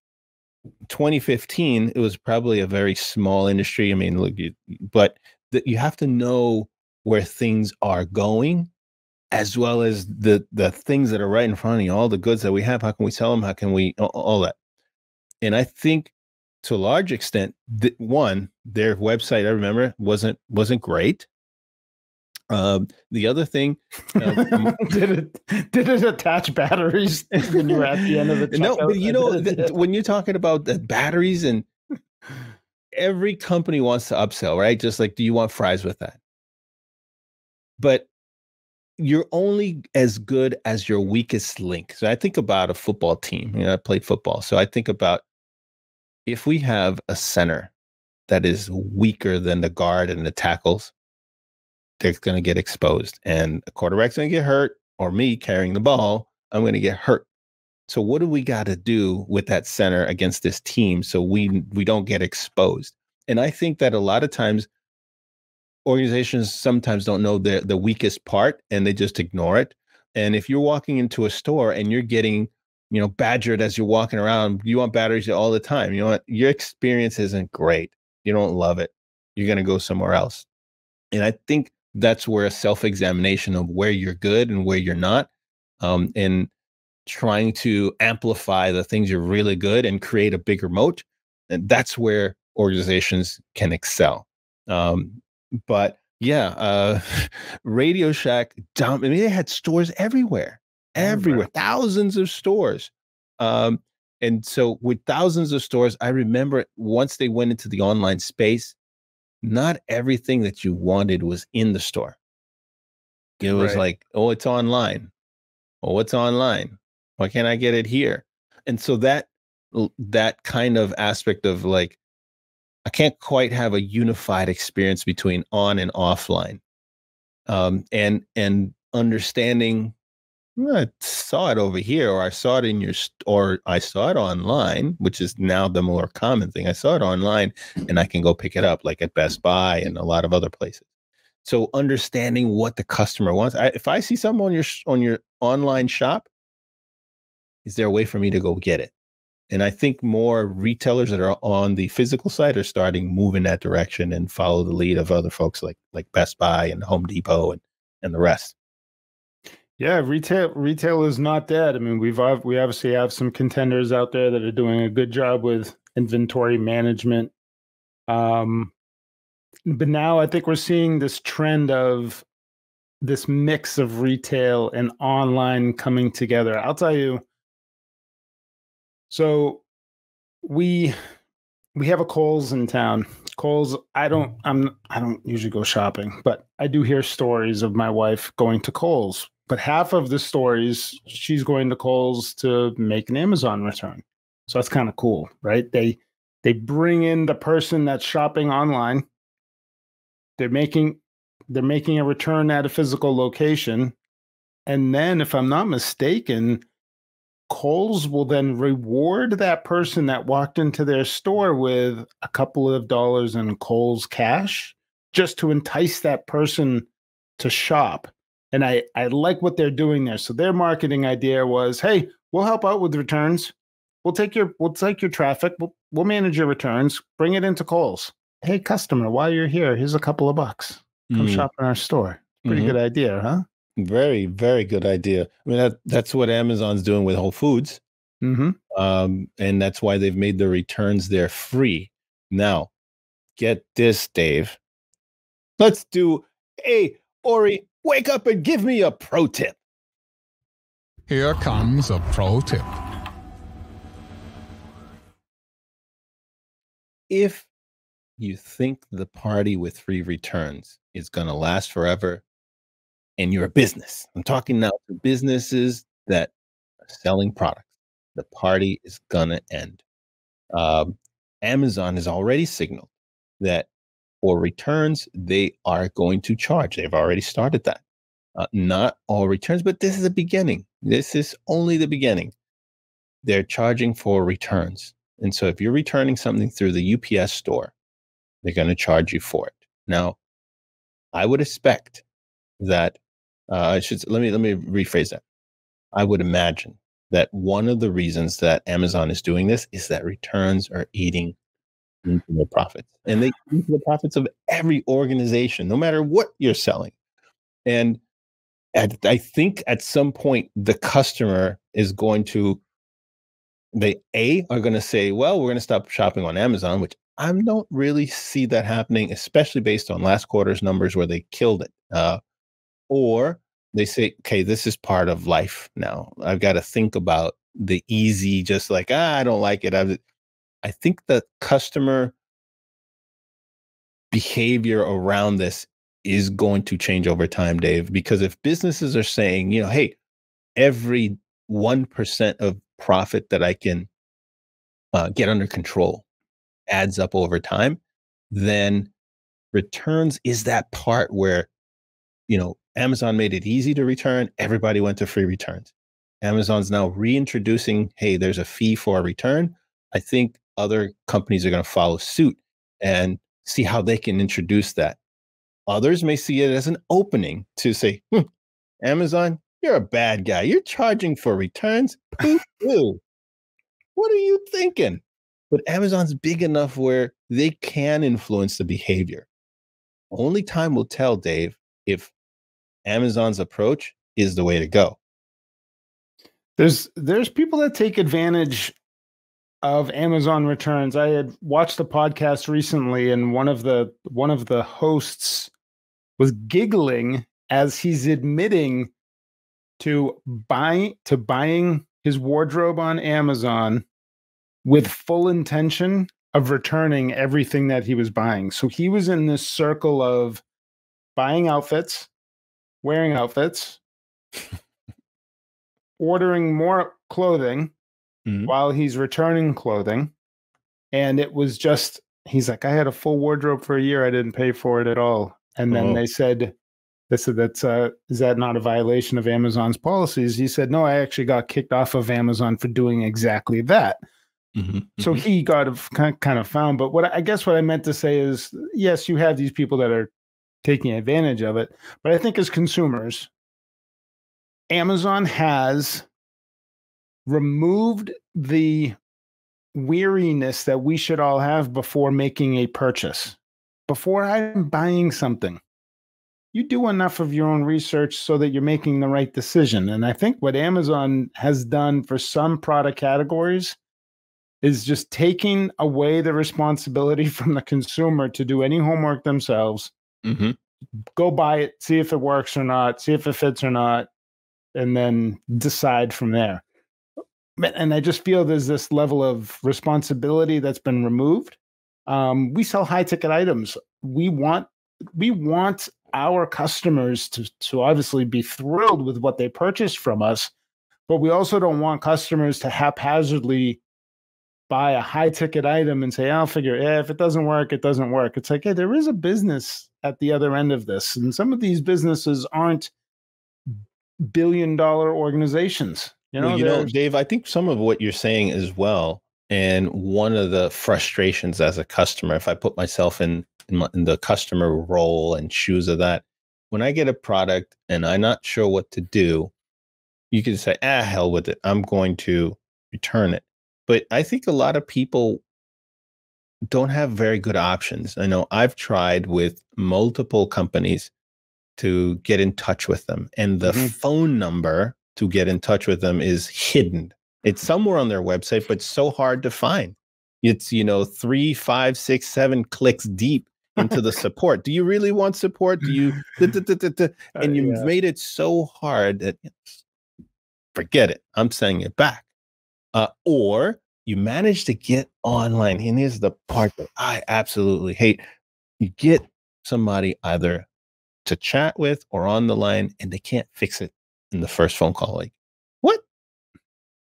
2015, it was probably a very small industry. I mean, look, you, but that you have to know where things are going as well as the the things that are right in front of you all the goods that we have how can we sell them how can we all, all that and i think to a large extent th- one their website i remember wasn't wasn't great um, the other thing, uh, did it did it attach batteries when you were at the end of the checkout? No, but you know the, when you're talking about the batteries and every company wants to upsell, right? Just like, do you want fries with that? But you're only as good as your weakest link. So I think about a football team. You know, I played football, so I think about if we have a center that is weaker than the guard and the tackles they're going to get exposed and a quarterback's going to get hurt or me carrying the ball i'm going to get hurt so what do we got to do with that center against this team so we we don't get exposed and i think that a lot of times organizations sometimes don't know the the weakest part and they just ignore it. And if you're walking into a store and you're getting you know badgered as you're walking around you want batteries all the time. You know your experience isn't great. You don't love it. You're going to go somewhere else. And i think that's where a self-examination of where you're good and where you're not um, and trying to amplify the things you're really good and create a bigger moat and that's where organizations can excel. Um, but yeah uh, radio shack dump i mean they had stores everywhere everywhere thousands of stores um, and so with thousands of stores i remember once they went into the online space not everything that you wanted was in the store. It was right. like, oh, it's online. Oh, it's online. Why can't I get it here? And so that that kind of aspect of like, I can't quite have a unified experience between on and offline. Um, and and understanding I saw it over here, or I saw it in your, or I saw it online, which is now the more common thing. I saw it online, and I can go pick it up, like at Best Buy and a lot of other places. So understanding what the customer wants. I, if I see something on your on your online shop, is there a way for me to go get it? And I think more retailers that are on the physical side are starting move in that direction and follow the lead of other folks like like Best Buy and Home Depot and and the rest. Yeah, retail retail is not dead. I mean, we've we obviously have some contenders out there that are doing a good job with inventory management. Um, but now I think we're seeing this trend of this mix of retail and online coming together. I'll tell you. So we we have a Kohl's in town. Kohl's, I don't mm. I'm I don't usually go shopping, but I do hear stories of my wife going to Kohl's but half of the stories she's going to Kohl's to make an Amazon return. So that's kind of cool, right? They they bring in the person that's shopping online. They're making they're making a return at a physical location. And then if I'm not mistaken, Kohl's will then reward that person that walked into their store with a couple of dollars in Kohl's cash just to entice that person to shop and I I like what they're doing there. So their marketing idea was, hey, we'll help out with returns. We'll take your we'll take your traffic. We'll we'll manage your returns. Bring it into Kohl's. Hey, customer, while you're here, here's a couple of bucks. Come mm. shop in our store. Pretty mm-hmm. good idea, huh? Very, very good idea. I mean, that that's what Amazon's doing with Whole Foods. Mm-hmm. Um, and that's why they've made the returns there free. Now, get this, Dave. Let's do a Ori Wake up and give me a pro tip. Here comes a pro tip. If you think the party with free returns is going to last forever and you're a business, I'm talking now to businesses that are selling products, the party is going to end. Um, Amazon has already signaled that for returns, they are going to charge. They've already started that. Uh, not all returns, but this is a beginning. This is only the beginning. They're charging for returns. And so if you're returning something through the UPS store, they're going to charge you for it. Now, I would expect that uh, I should let me let me rephrase that. I would imagine that one of the reasons that Amazon is doing this is that returns are eating into their profits and they eat the profits of every organization, no matter what you're selling. And at, I think at some point the customer is going to they a are going to say, well, we're going to stop shopping on Amazon, which I don't really see that happening, especially based on last quarter's numbers where they killed it. Uh, or they say, okay, this is part of life now. I've got to think about the easy, just like, ah, I don't like it. I, I think the customer behavior around this is going to change over time, Dave, because if businesses are saying, you know, hey, every 1% of profit that I can uh, get under control adds up over time, then returns is that part where, you know, Amazon made it easy to return. Everybody went to free returns. Amazon's now reintroducing, hey, there's a fee for a return. I think other companies are going to follow suit and see how they can introduce that. Others may see it as an opening to say, hmm, Amazon, you're a bad guy. You're charging for returns. what are you thinking? But Amazon's big enough where they can influence the behavior. Only time will tell, Dave, if Amazon's approach is the way to go. There's there's people that take advantage of Amazon returns. I had watched a podcast recently and one of the one of the hosts was giggling as he's admitting to buy to buying his wardrobe on Amazon with full intention of returning everything that he was buying. So he was in this circle of buying outfits, wearing outfits, ordering more clothing mm-hmm. while he's returning clothing. And it was just, he's like, I had a full wardrobe for a year. I didn't pay for it at all. And then oh. they said, they said, that's, uh, is that not a violation of Amazon's policies? He said, no, I actually got kicked off of Amazon for doing exactly that. Mm-hmm, so mm-hmm. he got kind of found. But what I guess what I meant to say is, yes, you have these people that are taking advantage of it. But I think as consumers, Amazon has removed the weariness that we should all have before making a purchase. Before I'm buying something, you do enough of your own research so that you're making the right decision. And I think what Amazon has done for some product categories is just taking away the responsibility from the consumer to do any homework themselves. Mm-hmm. Go buy it, see if it works or not, see if it fits or not, and then decide from there. And I just feel there's this level of responsibility that's been removed. Um, we sell high ticket items. We want we want our customers to to obviously be thrilled with what they purchased from us, but we also don't want customers to haphazardly buy a high ticket item and say, I'll figure, yeah, if it doesn't work, it doesn't work. It's like, hey, there is a business at the other end of this. And some of these businesses aren't billion dollar organizations. You know, well, you know, Dave, I think some of what you're saying as well, and one of the frustrations as a customer, if I put myself in, in, my, in the customer role and shoes of that, when I get a product and I'm not sure what to do, you can say, ah, hell with it. I'm going to return it but I think a lot of people don't have very good options. I know I've tried with multiple companies to get in touch with them, and the mm-hmm. phone number to get in touch with them is hidden. It's somewhere on their website, but so hard to find. It's, you know, three, five, six, seven clicks deep into the support. Do you really want support? Do you, and you've made it so hard that forget it. I'm sending it back uh, or you manage to get online. And here's the part that I absolutely hate you get somebody either to chat with or on the line and they can't fix it in the first phone call. Like, what?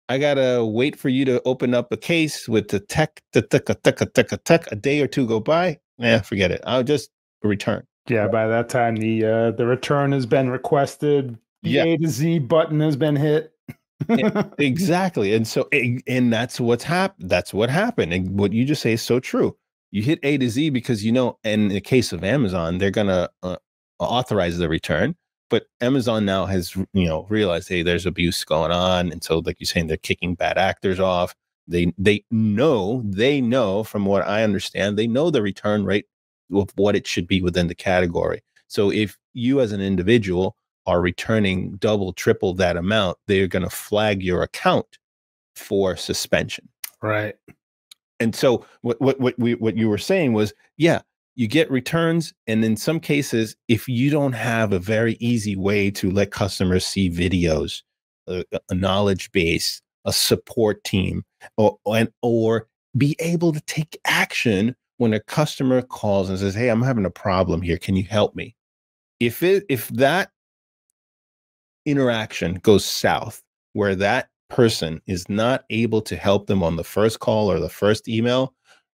I gotta wait for you to open up a case with the tech, the tech, a tech, a tech, a tech. A day or two go by. Yeah, forget it. I'll just return. Yeah, by that time the uh, the return has been requested. The yeah. A to Z button has been hit exactly. And so, and that's what's happened. That's what happened. And what you just say is so true. You hit A to Z because you know, in the case of Amazon, they're going to uh, authorize the return. but Amazon now has you know realized hey there's abuse going on and so like you're saying they're kicking bad actors off they they know they know from what I understand they know the return rate of what it should be within the category so if you as an individual are returning double triple that amount they're going to flag your account for suspension. Right. and so what what what we what you were saying was yeah you get returns and in some cases if you don't have a very easy way to let customers see videos a, a knowledge base a support team or and or be able to take action when a customer calls and says hey i'm having a problem here. Can you help me? If it if that interaction goes south where that person is not able to help them on the first call or the first email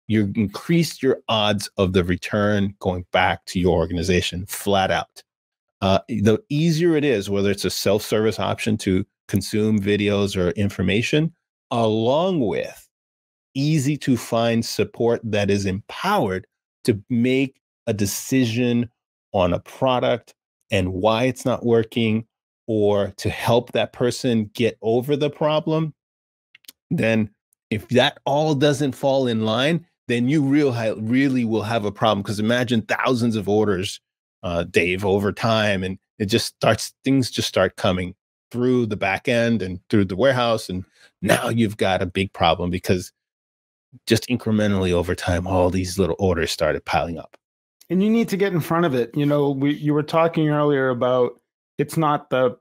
you increase your odds of the return going back to your organization flat out. Uh, the easier it is, whether it's a self service option to consume videos or information, along with easy to find support that is empowered to make a decision on a product and why it's not working or to help that person get over the problem, then if that all doesn't fall in line, then you real really will have a problem. Because imagine thousands of orders, uh, Dave, over time, and it just starts things just start coming through the back end and through the warehouse, and now you've got a big problem because just incrementally over time, all these little orders started piling up. And you need to get in front of it. You know, we you were talking earlier about it's not the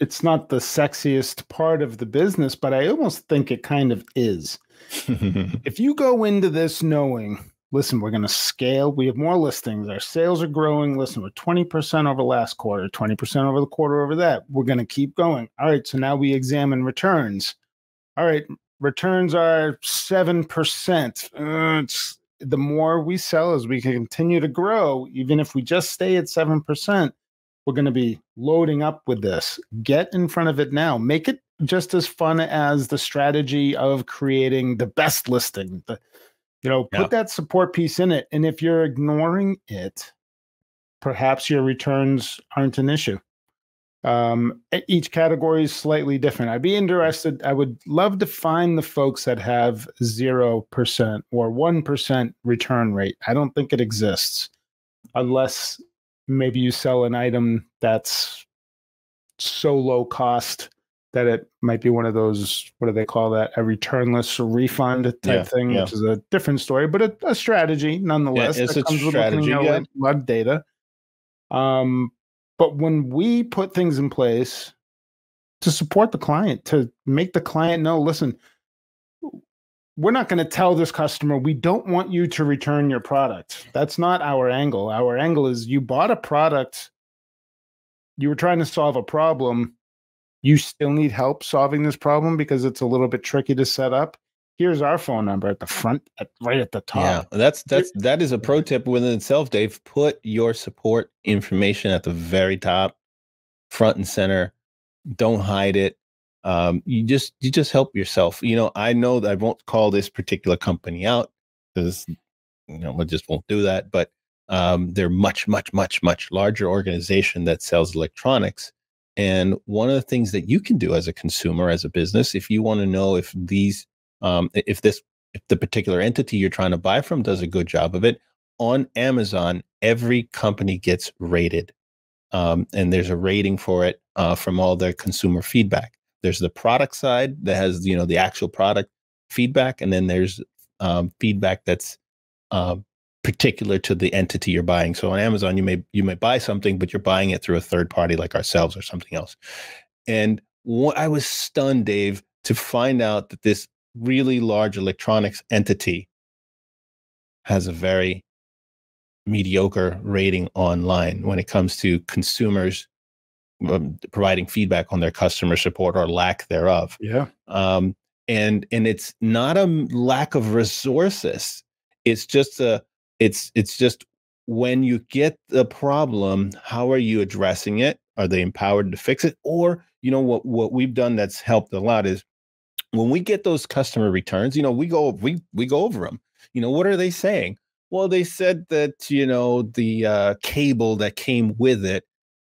it's not the sexiest part of the business, but I almost think it kind of is if you go into this knowing, listen, we're going to scale, we have more listings, our sales are growing. Listen, we're 20% over last quarter, 20% over the quarter over that. We're going to keep going. All right. So now we examine returns. All right. Returns are 7%. Uh, it's, the more we sell as we continue to grow, even if we just stay at 7%, we're going to be loading up with this. Get in front of it now. Make it just as fun as the strategy of creating the best listing. The, you know, put yeah. that support piece in it. And if you're ignoring it, perhaps your returns aren't an issue. Um, each category is slightly different. I'd be interested. I would love to find the folks that have 0% or 1% return rate. I don't think it exists unless maybe you sell an item that's so low cost that it might be one of those what do they call that a returnless refund type yeah, thing yeah. which is a different story but a, a strategy nonetheless yeah, it's a strategy yeah. data um but when we put things in place to support the client to make the client know listen we're not going to tell this customer we don't want you to return your product. That's not our angle. Our angle is you bought a product you were trying to solve a problem you still need help solving this problem because it's a little bit tricky to set up. Here's our phone number at the front at, right at the top. yeah that's that's that is a pro tip within itself dave. Put your support information at the very top front and center. Don't hide it um, you just you just help yourself you know i know that i won't call this particular company out because you know i just won't do that but um, they're much much much much larger organization that sells electronics and one of the things that you can do as a consumer, as a business, if you want to know if these, um, if this, if the particular entity you're trying to buy from does a good job of it, on Amazon, every company gets rated. Um, and there's a rating for it uh, from all their consumer feedback. There's the product side that has, you know, the actual product feedback, and then there's um, feedback that's uh, particular to the entity you're buying. So on Amazon, you may you may buy something, but you're buying it through a third party like ourselves or something else. And what I was stunned, Dave, to find out that this really large electronics entity has a very mediocre rating online when it comes to consumers um, providing feedback on their customer support or lack thereof. Yeah. Um, and and it's not a lack of resources. It's just a it's it's just when you get the problem how are you addressing it are they empowered to fix it or you know what what we've done that's helped a lot is when we get those customer returns you know we go we we go over them you know what are they saying well they said that you know the uh, cable that came with it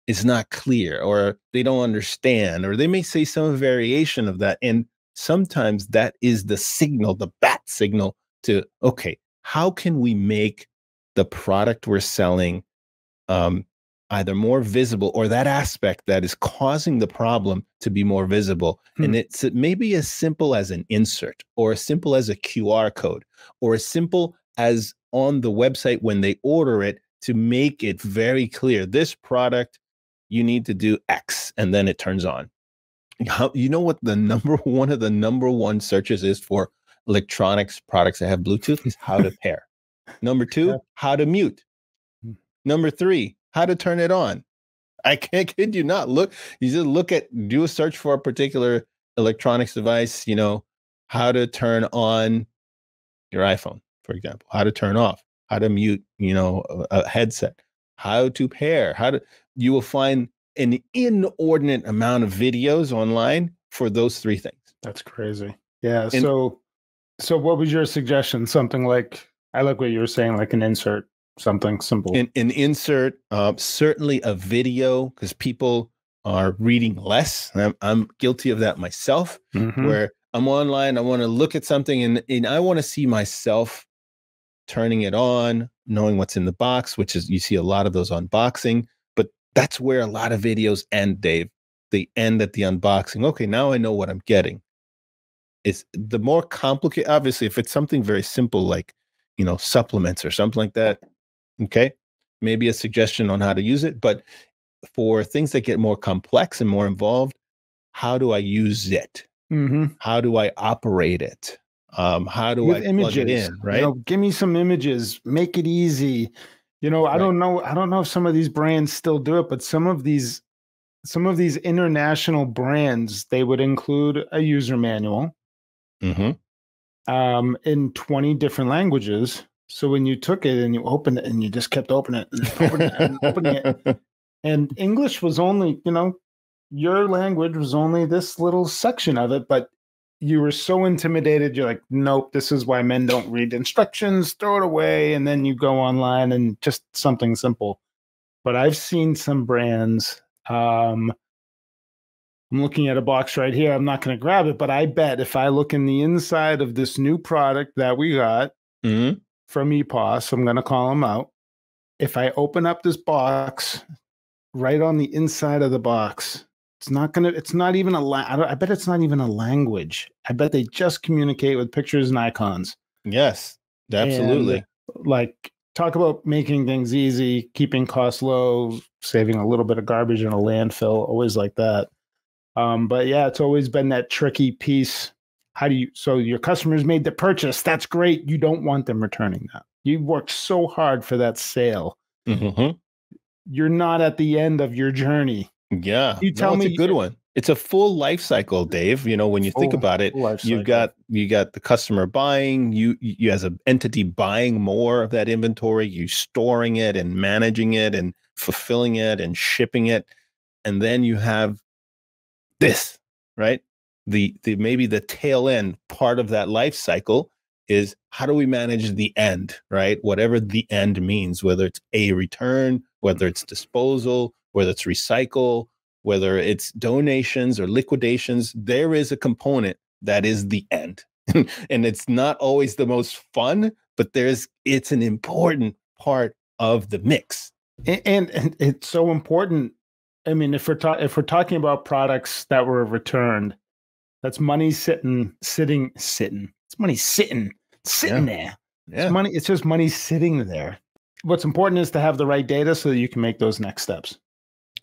is not clear or they don't understand or they may say some variation of that and sometimes that is the signal the bat signal to okay how can we make the product we're selling um, either more visible or that aspect that is causing the problem to be more visible. Hmm. And it's maybe as simple as an insert or as simple as a QR code or as simple as on the website when they order it to make it very clear this product you need to do X and then it turns on. How, you know what the number one of the number one searches is for electronics products that have Bluetooth is how to pair. Number two, how to mute. Hmm. Number three, how to turn it on. I can't kid you not. Look, you just look at do a search for a particular electronics device, you know, how to turn on your iPhone, for example, how to turn off, how to mute, you know, a, a headset, how to pair, how to you will find an inordinate amount of videos online for those three things. That's crazy. Yeah. And, so so what was your suggestion? Something like I like what you were saying, like an insert something simple. An, an insert, uh, certainly a video, because people are reading less. I'm, I'm, guilty of that myself, mm-hmm. where I'm online, I want to look at something and, and I want to see myself turning it on, knowing what's in the box, which is you see a lot of those unboxing, that's where a lot of videos end, Dave. They end at the unboxing. Okay, now I know what I'm getting. It's the more complicated, obviously, if it's something very simple like, you know, supplements or something like that, Okay. Maybe a suggestion on how to use it. But for things that get more complex and more involved, how do I use it? Mm-hmm. How do I operate it? Um, how do With I images, plug it in? Right. You know, give me some images. Make it easy. You know, I don't know. I don't know if some of these brands still do it, but some of these, some of these international brands, they would include a user manual mm-hmm. um, in twenty different languages so when you took it and you opened it and you just kept opening it and opening it and opening it, and English was only, you know, your language was only this little section of it, but you were so intimidated. You're like, nope, this is why men don't read instructions, throw it away. And then you go online and just something simple. But I've seen some brands. Um, I'm looking at a box right here. I'm not going to grab it, but I bet if I look in the inside of this new product that we got, mm-hmm from EPOS. I'm going to call them out. If I open up this box, right on the inside of the box, it's not going to, it's not even a, la- I, I bet it's not even a language. I bet they just communicate with pictures and icons. Yes, absolutely. And, like, talk about making things easy, keeping costs low, saving a little bit of garbage in a landfill, always like that. Um, but yeah, it's always been that tricky piece how do you so your customers made the purchase that's great you don't want them returning that you worked so hard for that sale mm-hmm. you're not at the end of your journey yeah you tell no, me a good one. It's a full life cycle dave you know when you full, think about it you've got you got the customer buying you you as an entity buying more of that inventory you storing it and managing it and fulfilling it and shipping it and then you have this right? The the maybe the tail end part of that life cycle is how do we manage the end right? Whatever the end means whether it's a return whether it's disposal whether it's recycle whether it's donations or liquidations there is a component that is the end and it's not always the most fun but there's it's an important part of the mix and, and, and it's so important i mean if we're ta- if we're talking about products that were returned that's money sitting, sitting, sitting. It's money sitting, sitting yeah. there. Yeah. It's money. It's just money sitting there. What's important is to have the right data so that you can make those next steps.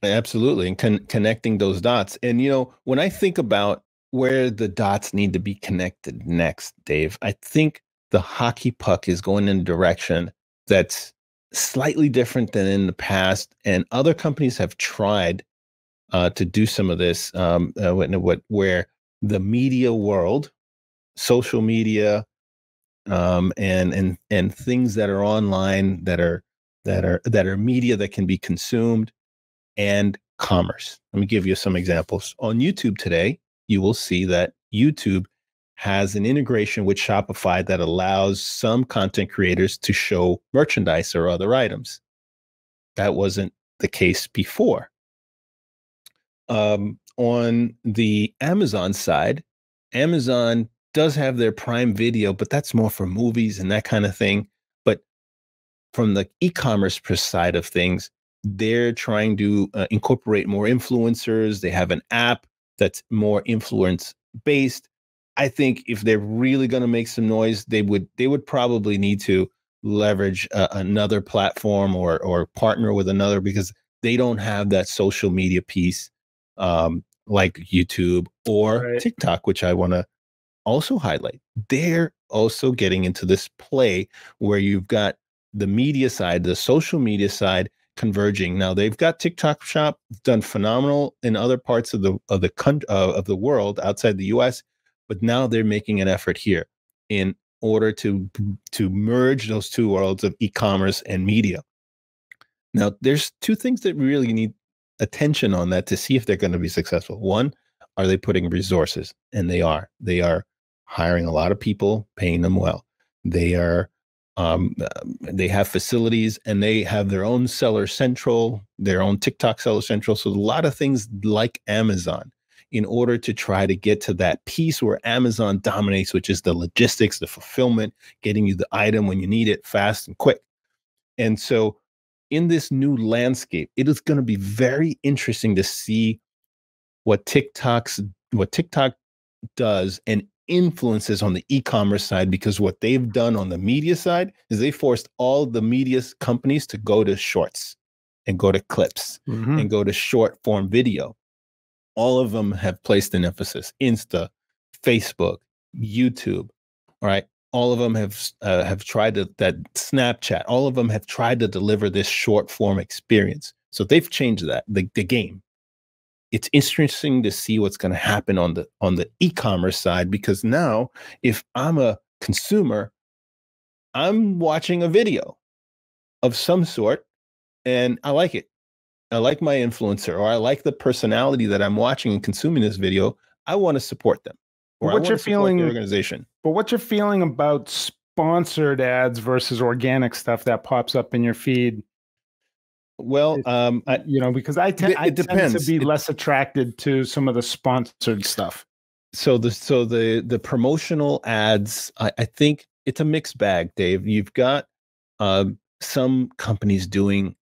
Absolutely, and con- connecting those dots. And you know, when I think about where the dots need to be connected next, Dave, I think the hockey puck is going in a direction that's slightly different than in the past. And other companies have tried uh, to do some of this. Um, uh, what, where the media world, social media, um, and and and things that are online that are that are that are media that can be consumed, and commerce. Let me give you some examples. On YouTube today, you will see that YouTube has an integration with Shopify that allows some content creators to show merchandise or other items. That wasn't the case before. um, on the Amazon side, Amazon does have their Prime Video, but that's more for movies and that kind of thing. But from the e-commerce side of things, they're trying to uh, incorporate more influencers. They have an app that's more influence based. I think if they're really going to make some noise, they would they would probably need to leverage uh, another platform or or partner with another because they don't have that social media piece um, like YouTube or right. TikTok, which I want to also highlight. They're also getting into this play where you've got the media side, the social media side converging. Now they've got TikTok Shop done phenomenal in other parts of the of the country uh, of the world outside the U.S., but now they're making an effort here in order to to merge those two worlds of e-commerce and media. Now, there's two things that really need attention on that to see if they're going to be successful. One, are they putting resources? And they are. They are hiring a lot of people, paying them well. They are um, they have facilities and they have their own seller central, their own TikTok seller central. So a lot of things like Amazon in order to try to get to that piece where Amazon dominates, which is the logistics, the fulfillment, getting you the item when you need it fast and quick. And so in this new landscape, it is going to be very interesting to see what TikTok's what TikTok does and influences on the e-commerce side because what they've done on the media side is they forced all the media companies to go to shorts and go to clips mm-hmm. and go to short form video. All of them have placed an emphasis insta facebook youtube all right? All of them have uh, have tried to, that snapchat all of them have tried to deliver this short form experience. So they've changed that the, the game it's interesting to see what's going to happen on the on the e-commerce side because now if i'm a consumer i'm watching a video of some sort and i like it I like my influencer or I like the personality that I'm watching and consuming this video, I want to support them. Or what you're feeling organization. But what you're feeling about sponsored ads versus organic stuff that pops up in your feed? Well, um, I, you know, because I, te- I tend to be it, less attracted to some of the sponsored stuff. So the so the the promotional ads, I, I think it's a mixed bag, Dave. You've got uh, some companies doing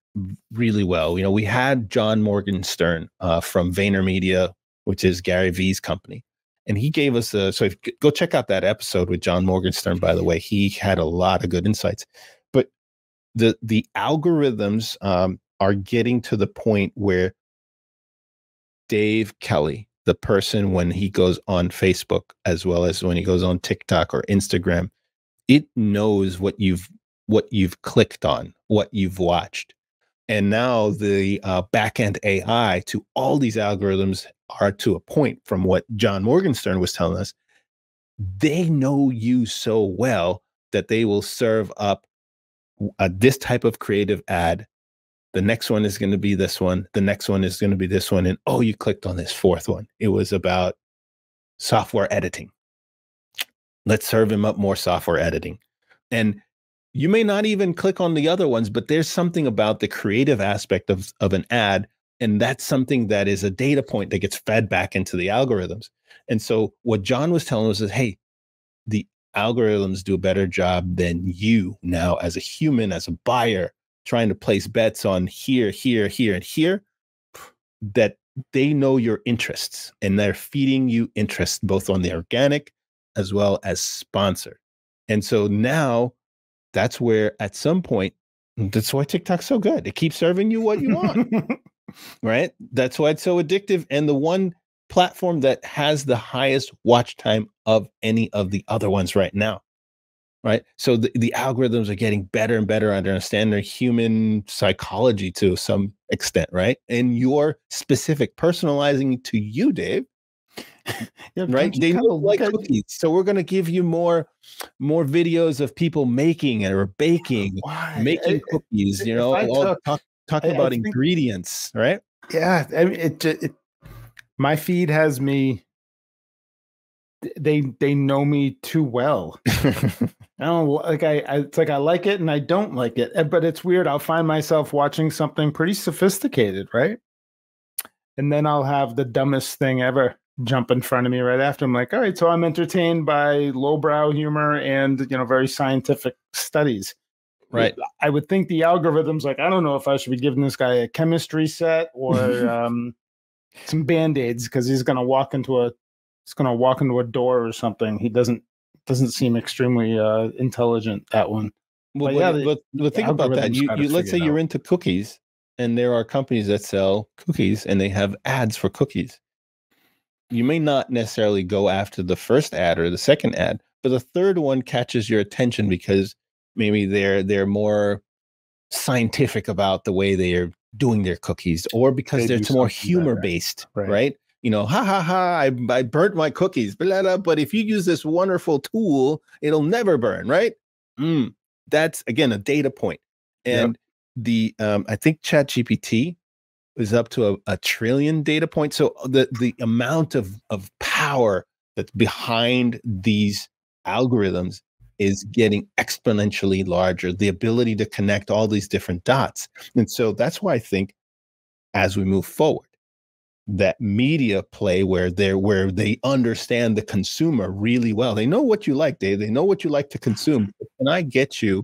really well. You know, we had John Morgenstern uh, from VaynerMedia, which is Gary Vee's company, and he gave us a. So if, go check out that episode with John Morgenstern. By the way, he had a lot of good insights. The the algorithms um, are getting to the point where Dave Kelly, the person when he goes on Facebook as well as when he goes on TikTok or Instagram, it knows what you've what you've clicked on, what you've watched and now the uh, backend AI to all these algorithms are to a point from what John Morgenstern was telling us. They know you so well that they will serve up uh, this type of creative ad. The next one is going to be this one. The next one is going to be this one. And oh, you clicked on this fourth one. It was about software editing. Let's serve him up more software editing. And you may not even click on the other ones, but there's something about the creative aspect of, of an ad. And that's something that is a data point that gets fed back into the algorithms. And so what John was telling us is, hey, the algorithms do a better job than you now as a human, as a buyer, trying to place bets on here, here, here, and here, that they know your interests and they're feeding you interest both on the organic as well as sponsored. And so now that's where at some point that's why TikTok's so good. It keeps serving you what you want. right? That's why it's so addictive. And the one platform that has the highest watch time of any of the other ones right now. Right. So the, the algorithms are getting better and better at understanding human psychology to some extent, right? And you're specific personalizing to you, Dave, yeah, right? They look like cookies. So we're going to give you more more videos of people making or baking, Why? making cookies, you know, took, talk, talk I, about I think, ingredients, right? Yeah, I mean, it, it my feed has me they they know me too well. I don't like I, I, it's like I like it and I don't like it. But it's weird. I'll find myself watching something pretty sophisticated, right? and then I'll have the dumbest thing ever jump in front of me right after. I'm like, all right, so I'm entertained by lowbrow humor and you know very scientific studies. Right. I would think the algorithms like I don't know if I should be giving this guy a chemistry set or um, some band aids because he's going to walk into a he's going to walk into a door or something. He doesn't doesn't seem extremely uh, intelligent that one. Well, But yeah, but, the- but think about that. You, you let's say you're into cookies, and there are companies that sell cookies, and they have ads for cookies. You may not necessarily go after the first ad or the second ad, but the third one catches your attention because maybe they're they're more scientific about the way they are doing their cookies, or because They they're it's more humor based, Right. right. You know, ha ha ha! I, I burnt my cookies, blah, blah, but if you use this wonderful tool, it'll never burn, right? Mm, that's again a data point Yep. and the um i think chat gpt is up to a, a trillion data points so the the amount of of power that's behind these algorithms is getting exponentially larger the ability to connect all these different dots. And so that's why i think as we move forward that media play where they're where they understand the consumer really well. They know what you like they, they know what you like to consume. Can i get you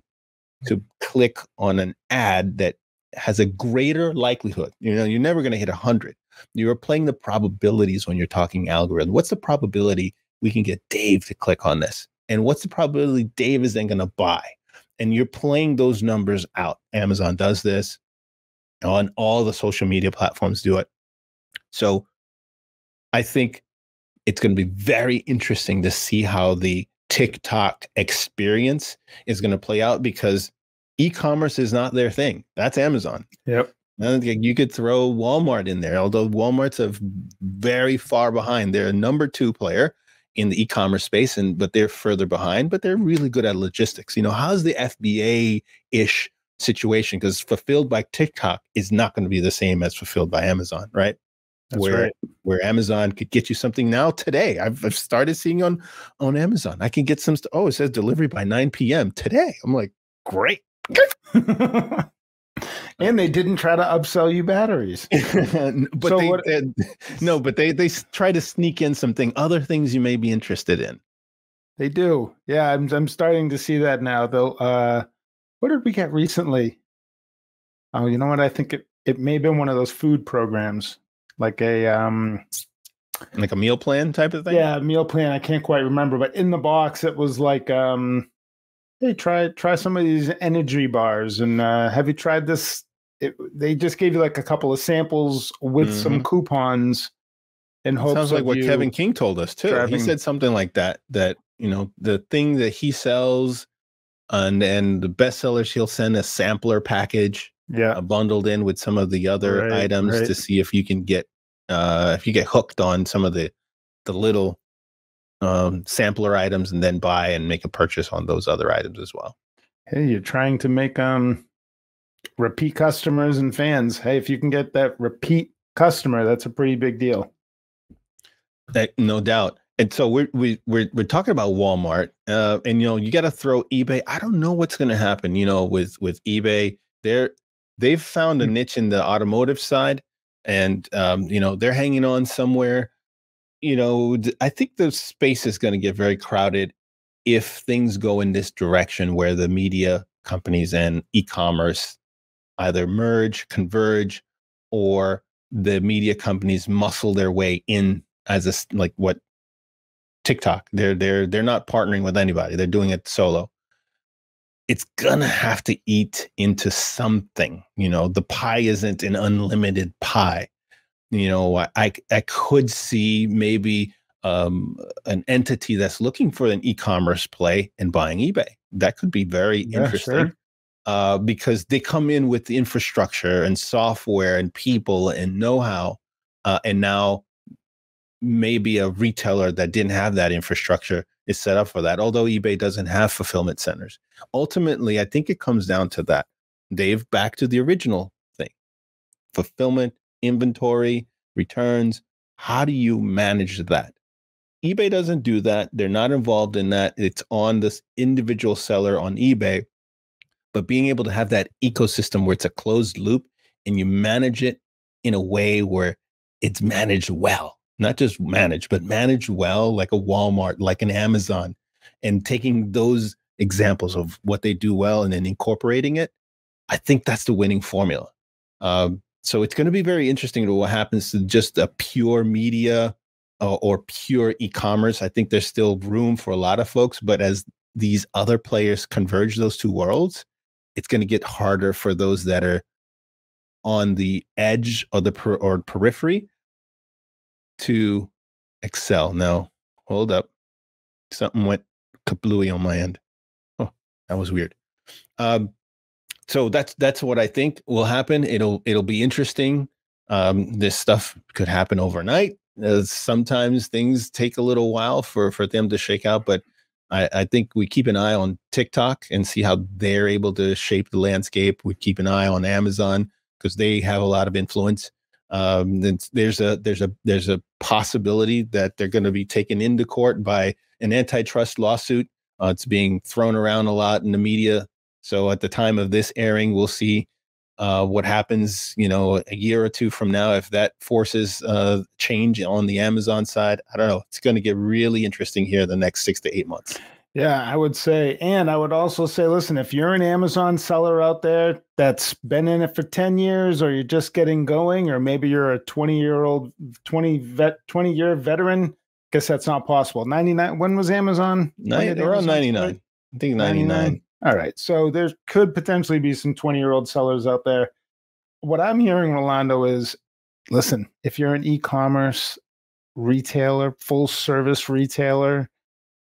to click on an ad that has a greater likelihood? You know you're never going to hit 100 you're playing the probabilities when you're talking algorithm. What's the probability we can get dave to click on this and what's the probability dave is then going to buy and you're playing those numbers out amazon does this on all the social media platforms do it so I think it's going to be very interesting to see how the TikTok experience is going to play out because e-commerce is not their thing. That's Amazon. Yep. You could throw Walmart in there, although Walmart's a very far behind. They're a number two player in the e-commerce space, and but they're further behind. But they're really good at logistics. You know, how's the FBA-ish situation? Because fulfilled by TikTok is not going to be the same as fulfilled by Amazon, right? That's where right. where Amazon could get you something now today. I've, I've started seeing on on Amazon. I can get some. Oh, it says delivery by 9 p.m. today. I'm like, great. and they didn't try to upsell you batteries. but So they, what- they- no, but they they try to sneak in something other things you may be interested in. They do. Yeah, I'm I'm starting to see that now. Though, uh, what did we get recently? Oh, you know what? I think it it may have been one of those food programs, like a um, Like a meal plan type of thing. yeah, meal plan. I can't quite remember, but in the box it was like um, hey, try try some of these energy bars, and uh, have you tried this? It, they just gave you like a couple of samples with some coupons. In hopes Sounds like what Kevin King told us too. driving- He said something like that. That you know the thing that he sells, and and the bestsellers he'll send a sampler package Yeah, uh, bundled in with some of the other Right, items right. to see if you can get uh if you get hooked on some of the the little um sampler items and then buy and make a purchase on those other items as well. hey, you're trying to make um repeat customers and fans. Hey, if you can get that repeat customer, that's a pretty big deal. That, no doubt. And so we're we, we're we're talking about Walmart, uh, and you know you got to throw eBay. I don't know what's going to happen. You know, with with eBay, they're they've found a Hmm. niche in the automotive side, and um, you know they're hanging on somewhere. You know, I think the space is going to get very crowded if things go in this direction where the media companies and e-commerce either merge, converge, or the media companies muscle their way in as a like what TikTok. They're they're they're not partnering with anybody. They're doing it solo. It's gonna have to eat into something. You know, the pie isn't an unlimited pie. You know, I I, could see maybe um, an entity that's looking for an e-commerce play and buying eBay. That could be very Yeah, interesting sure. uh, because they come in with the infrastructure and software and people and know-how, uh, and now maybe a retailer that didn't have that infrastructure is set up for that. Although eBay doesn't have fulfillment centers, ultimately, I think it comes down to that. Dave, back to the original thing: fulfillment, inventory, returns. How do you manage that? eBay doesn't do that. They're not involved in that. It's on this individual seller on eBay but being able to have that ecosystem where it's a closed loop and you manage it in a way where it's managed well, not just managed, but managed well, like a Walmart, like an Amazon, and taking those examples of what they do well and then incorporating it, I think that's the winning formula. Um, so it's going to be very interesting to what happens to just a pure media uh, or pure e-commerce. I think there's still room for a lot of folks, but as these other players converge those two worlds, it's going to get harder for those that are on the edge or the per, or periphery to excel. Now, hold up. Something went kablooey on my end. Oh, that was weird. Um, so that's that's what I think will happen. It'll it'll be interesting. Um, this stuff could happen overnight. Uh, sometimes things take a little while for for them to shake out, but I, I think we keep an eye on TikTok and see how they're able to shape the landscape. We keep an eye on Amazon because they have a lot of influence. Um, there's a there's a there's a possibility that they're going to be taken into court by an antitrust lawsuit. Uh, it's being thrown around a lot in the media so at the time of this airing, we'll see uh, what happens, you know, a year or two from now. If that forces uh, change on the Amazon side, I don't know. It's going to get really interesting here the next six to eight months. Yeah, I would say. And I would also say, listen, if you're an Amazon seller out there that's been in it for 10 years, or you're just getting going, or maybe you're a 20 year old, 20 vet, 20 year veteran, guess that's not possible. 99, when was Amazon? Nine, around 99. I think 99. 99. All right. So there could potentially be some 20 year old sellers out there. What I'm hearing, Rolando, is listen, if you're an e commerce retailer, full service retailer,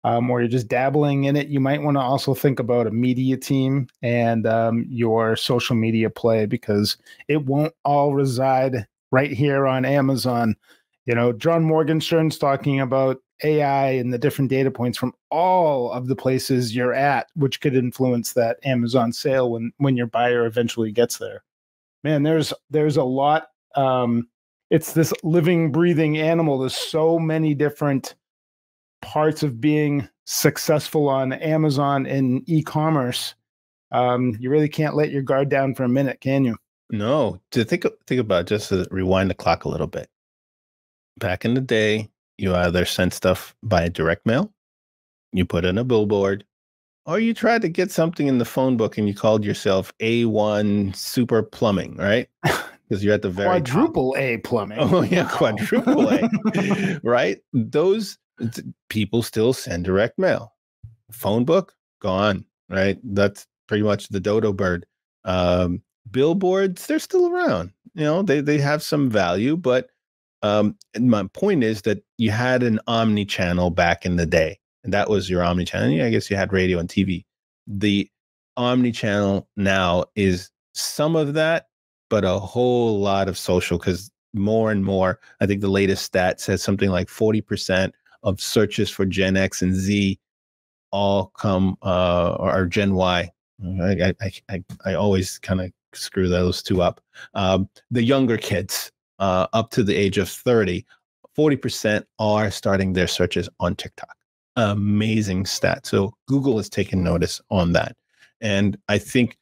um, or you're just dabbling in it, you might want to also think about a media team and um, your social media play because it won't all reside right here on Amazon. You know, John Morgenstern's talking about AI and the different data points from all of the places you're at, which could influence that Amazon sale when when your buyer eventually gets there. Man, there's there's a lot. Um, it's this living, breathing animal. There's so many different parts of being successful on Amazon and e-commerce. Um, you really can't let your guard down for a minute, can you? No. To think think about just to rewind the clock a little bit. Back in the day, you either sent stuff by direct mail, you put in a billboard, or you tried to get something in the phone book and you called yourself A1 Super Plumbing, right? Because you're at the very quadruple top. A plumbing. Oh yeah, quadruple A, right? Those people still send direct mail. Phone book gone, right? That's pretty much the dodo bird. Um, billboards, they're still around. You know, they they have some value, but um, and my point is that you had an omni channel back in the day, and that was your omni channel. Yeah, I guess you had radio and TV. The omni channel now is some of that, but a whole lot of social because more and more, I think the latest stat says something like 40% of searches for Gen X and Z all come uh, or Gen Y. I, I, I, I always kind of screw those two up. Um, the younger kids, uh, up to the age of 30, 40% are starting their searches on TikTok. Amazing stat. So Google has taken notice on that. And I think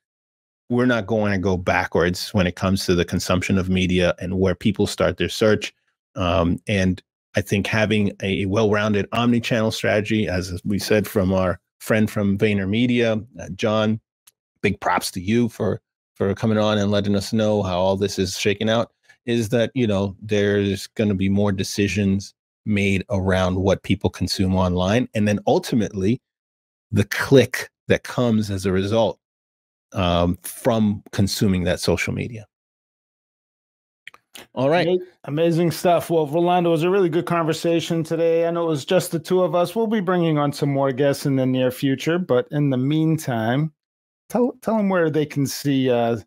we're not going to go backwards when it comes to the consumption of media and where people start their search. Um, and I think having a well-rounded omni-channel strategy, as we said from our friend from VaynerMedia, uh, John, big props to you for for coming on and letting us know how all this is shaking out is that you know there's going to be more decisions made around what people consume online and then ultimately the click that comes as a result um, from consuming that social media all right. Amazing stuff. Well, Rolando, it was a really good conversation today. I know it was just the two of us. We'll be bringing on some more guests in the near future, but in the meantime, tell tell them where they can see uh,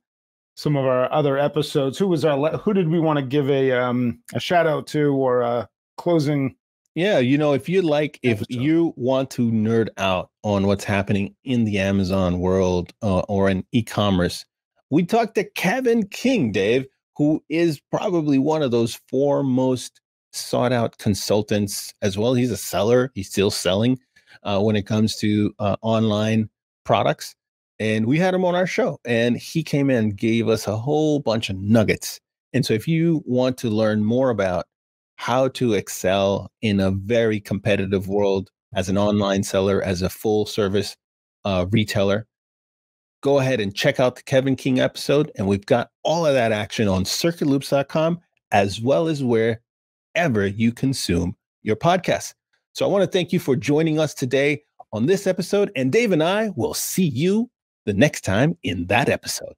some of our other episodes. Who was our who did we want to give a um a shout out to or a closing? Yeah, you know, if you like, if you want to nerd out on what's happening in the Amazon world uh, or in e-commerce, we talked to Kevin King, Dave, who is probably one of those foremost sought out consultants as well. He's a seller; he's still selling uh, when it comes to uh, online products and we had him on our show and he came in and gave us a whole bunch of nuggets And so if you want to learn more about how to excel in a very competitive world as an online seller, as a full service uh, retailer, go ahead and check out the Kevin King episode. And we've got all of that action on circuitloops.com as well as wherever you consume your podcast. So I want to thank you for joining us today on this episode. And Dave and I will see you the next time in that episode.